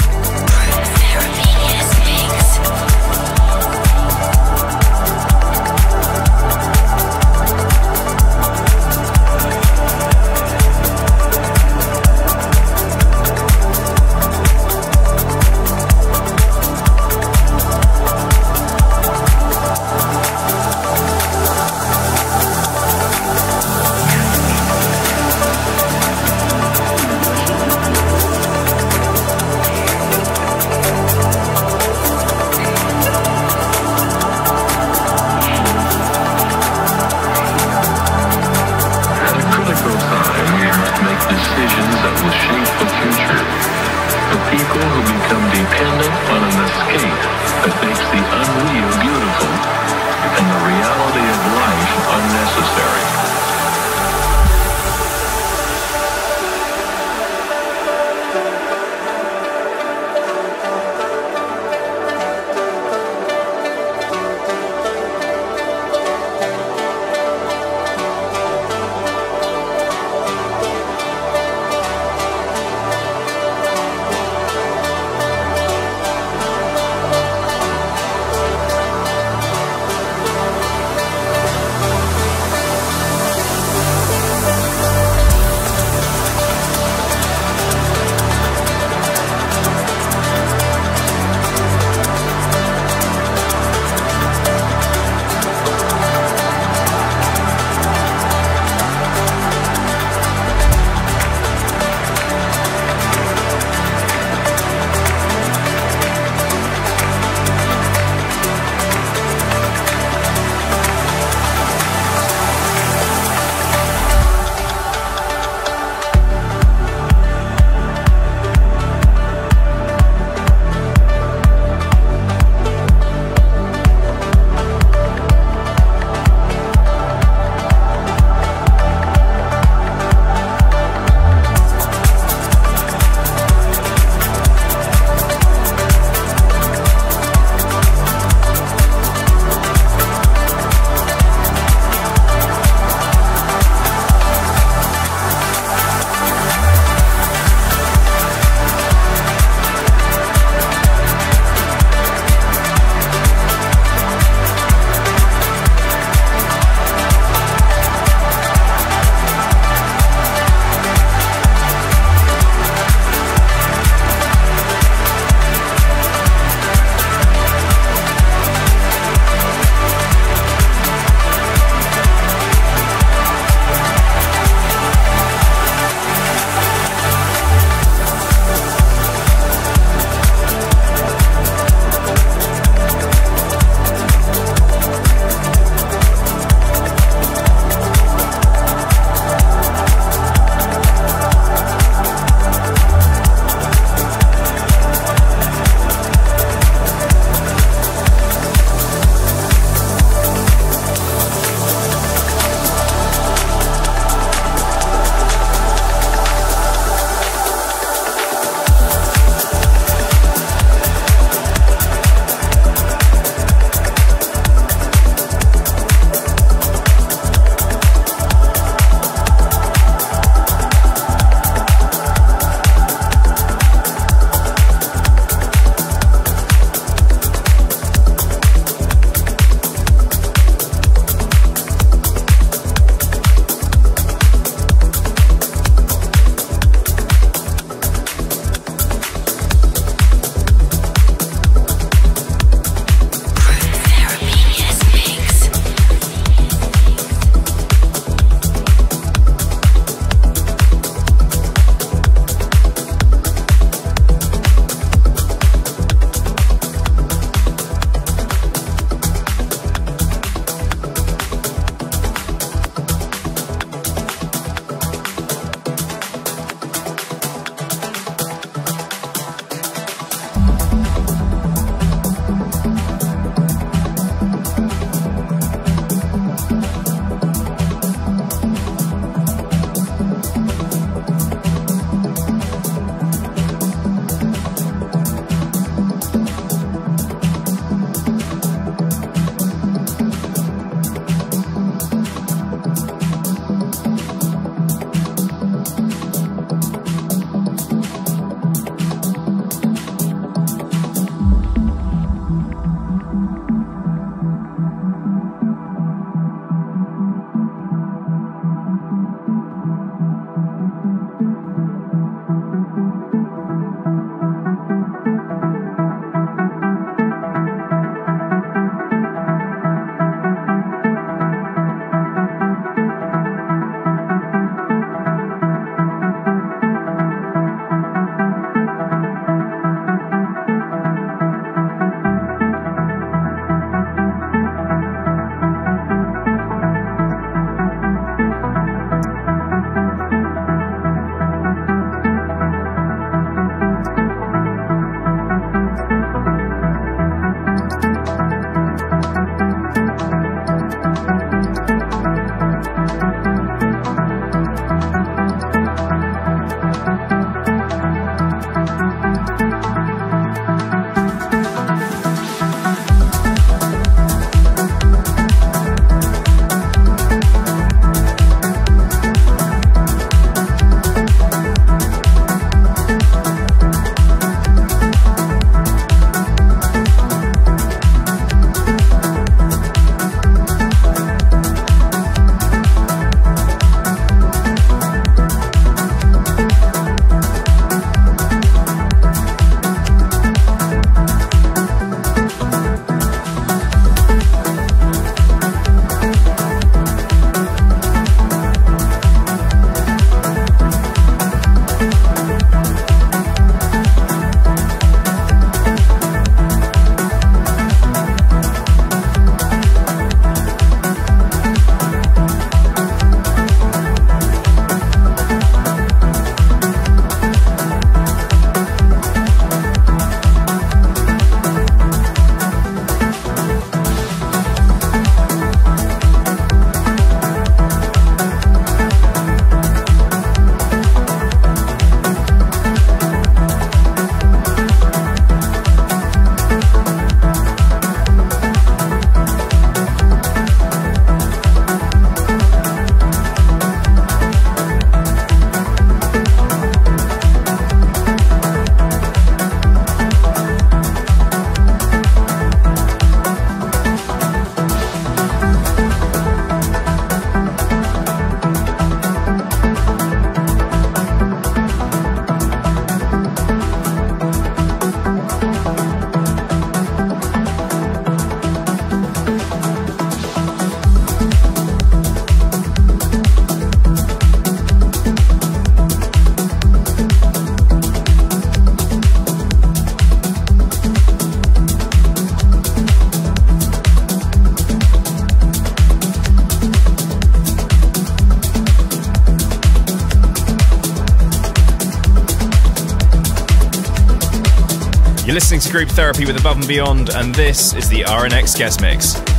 Group Therapy with Above and Beyond, and this is the RNX Guest Mix.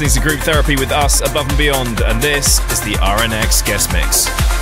Listening to Group Therapy with us, Above and Beyond, and this is the RNX Guest Mix.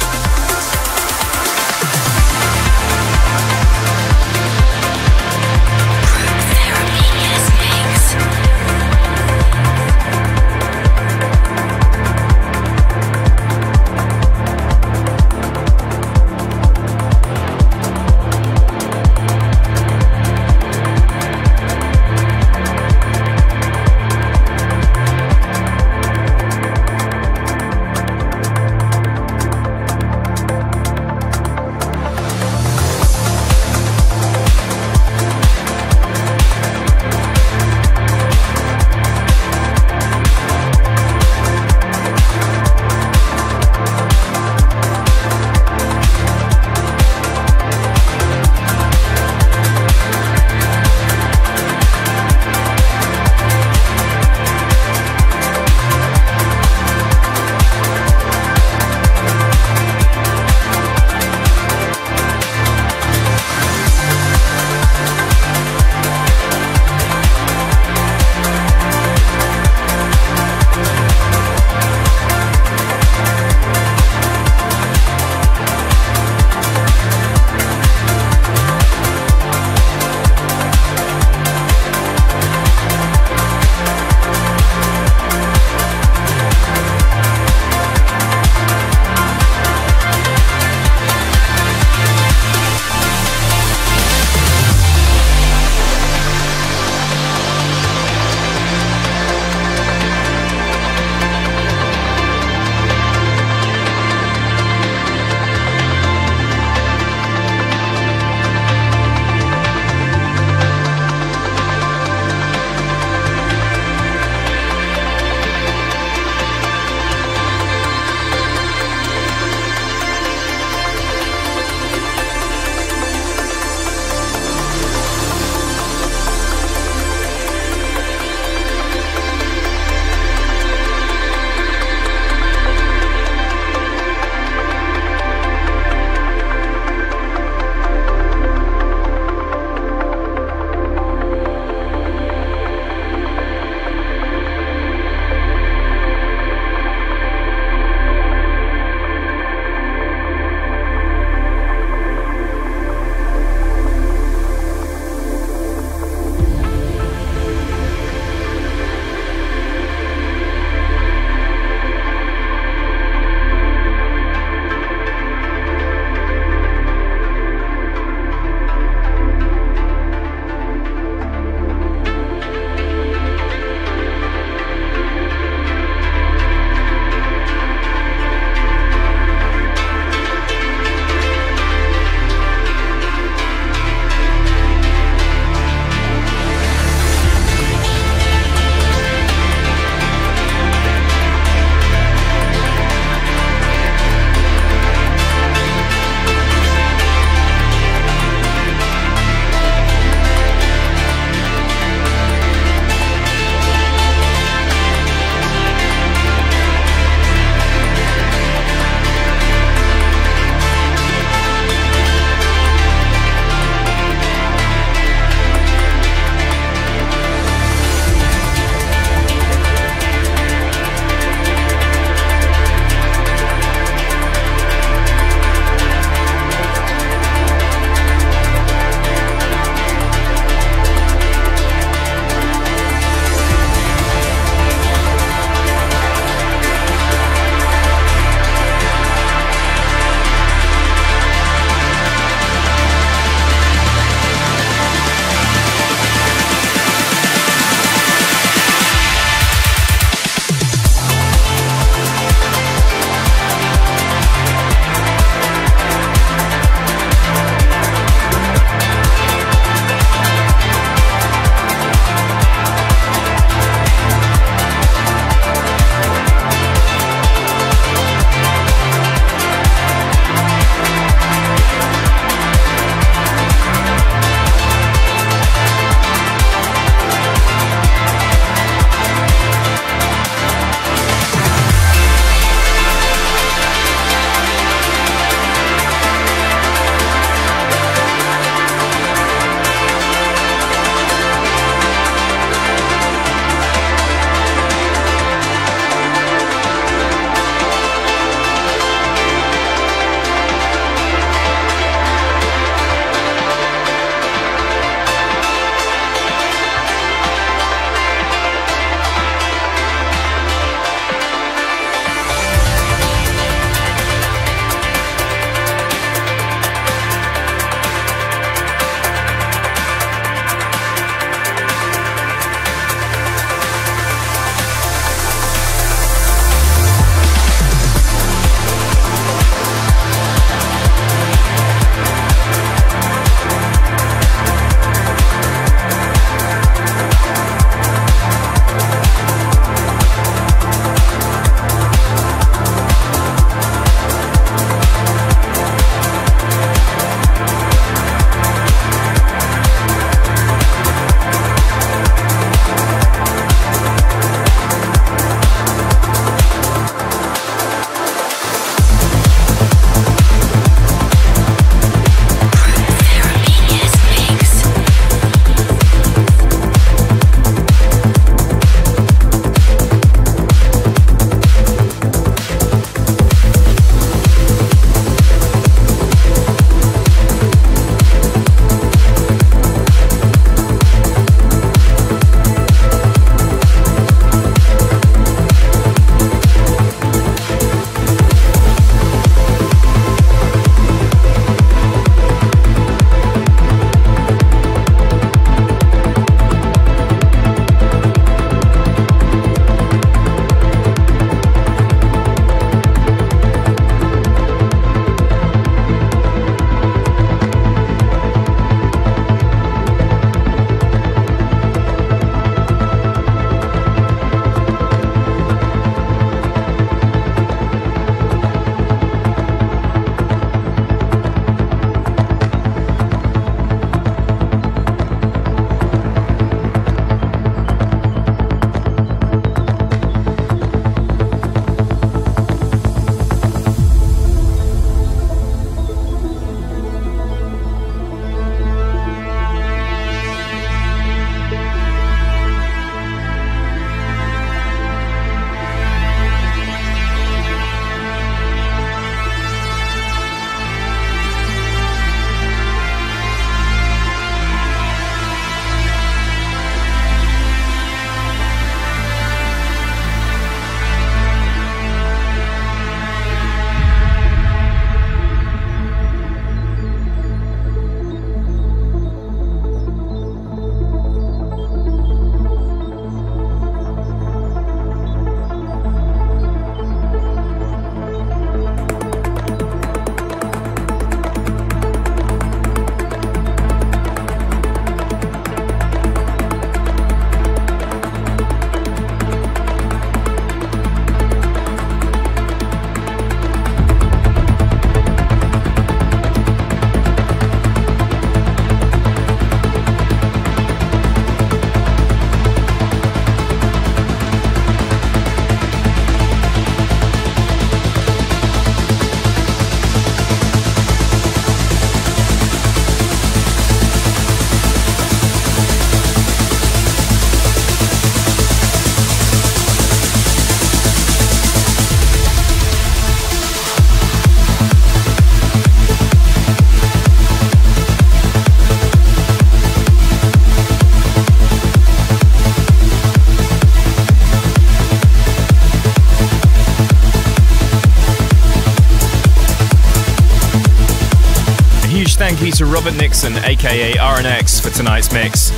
To Robert Nickson, aka RNX, for tonight's mix.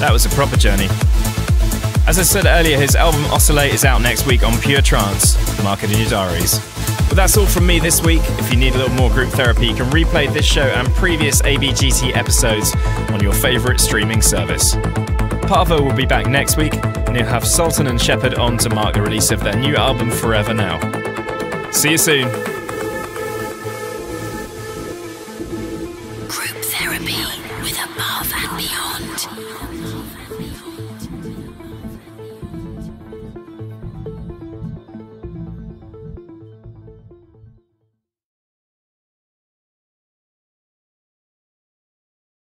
That was a proper journey. As I said earlier, his album Oscillate is out next week on Pure Trance. Mark it in your diaries. But that's all from me this week. If you need a little more group therapy, you can replay this show and previous ABGT episodes on your favourite streaming service. Paavo will be back next week, and you'll have Sultan and Shepard on to mark the release of their new album Forever Now. See you soon.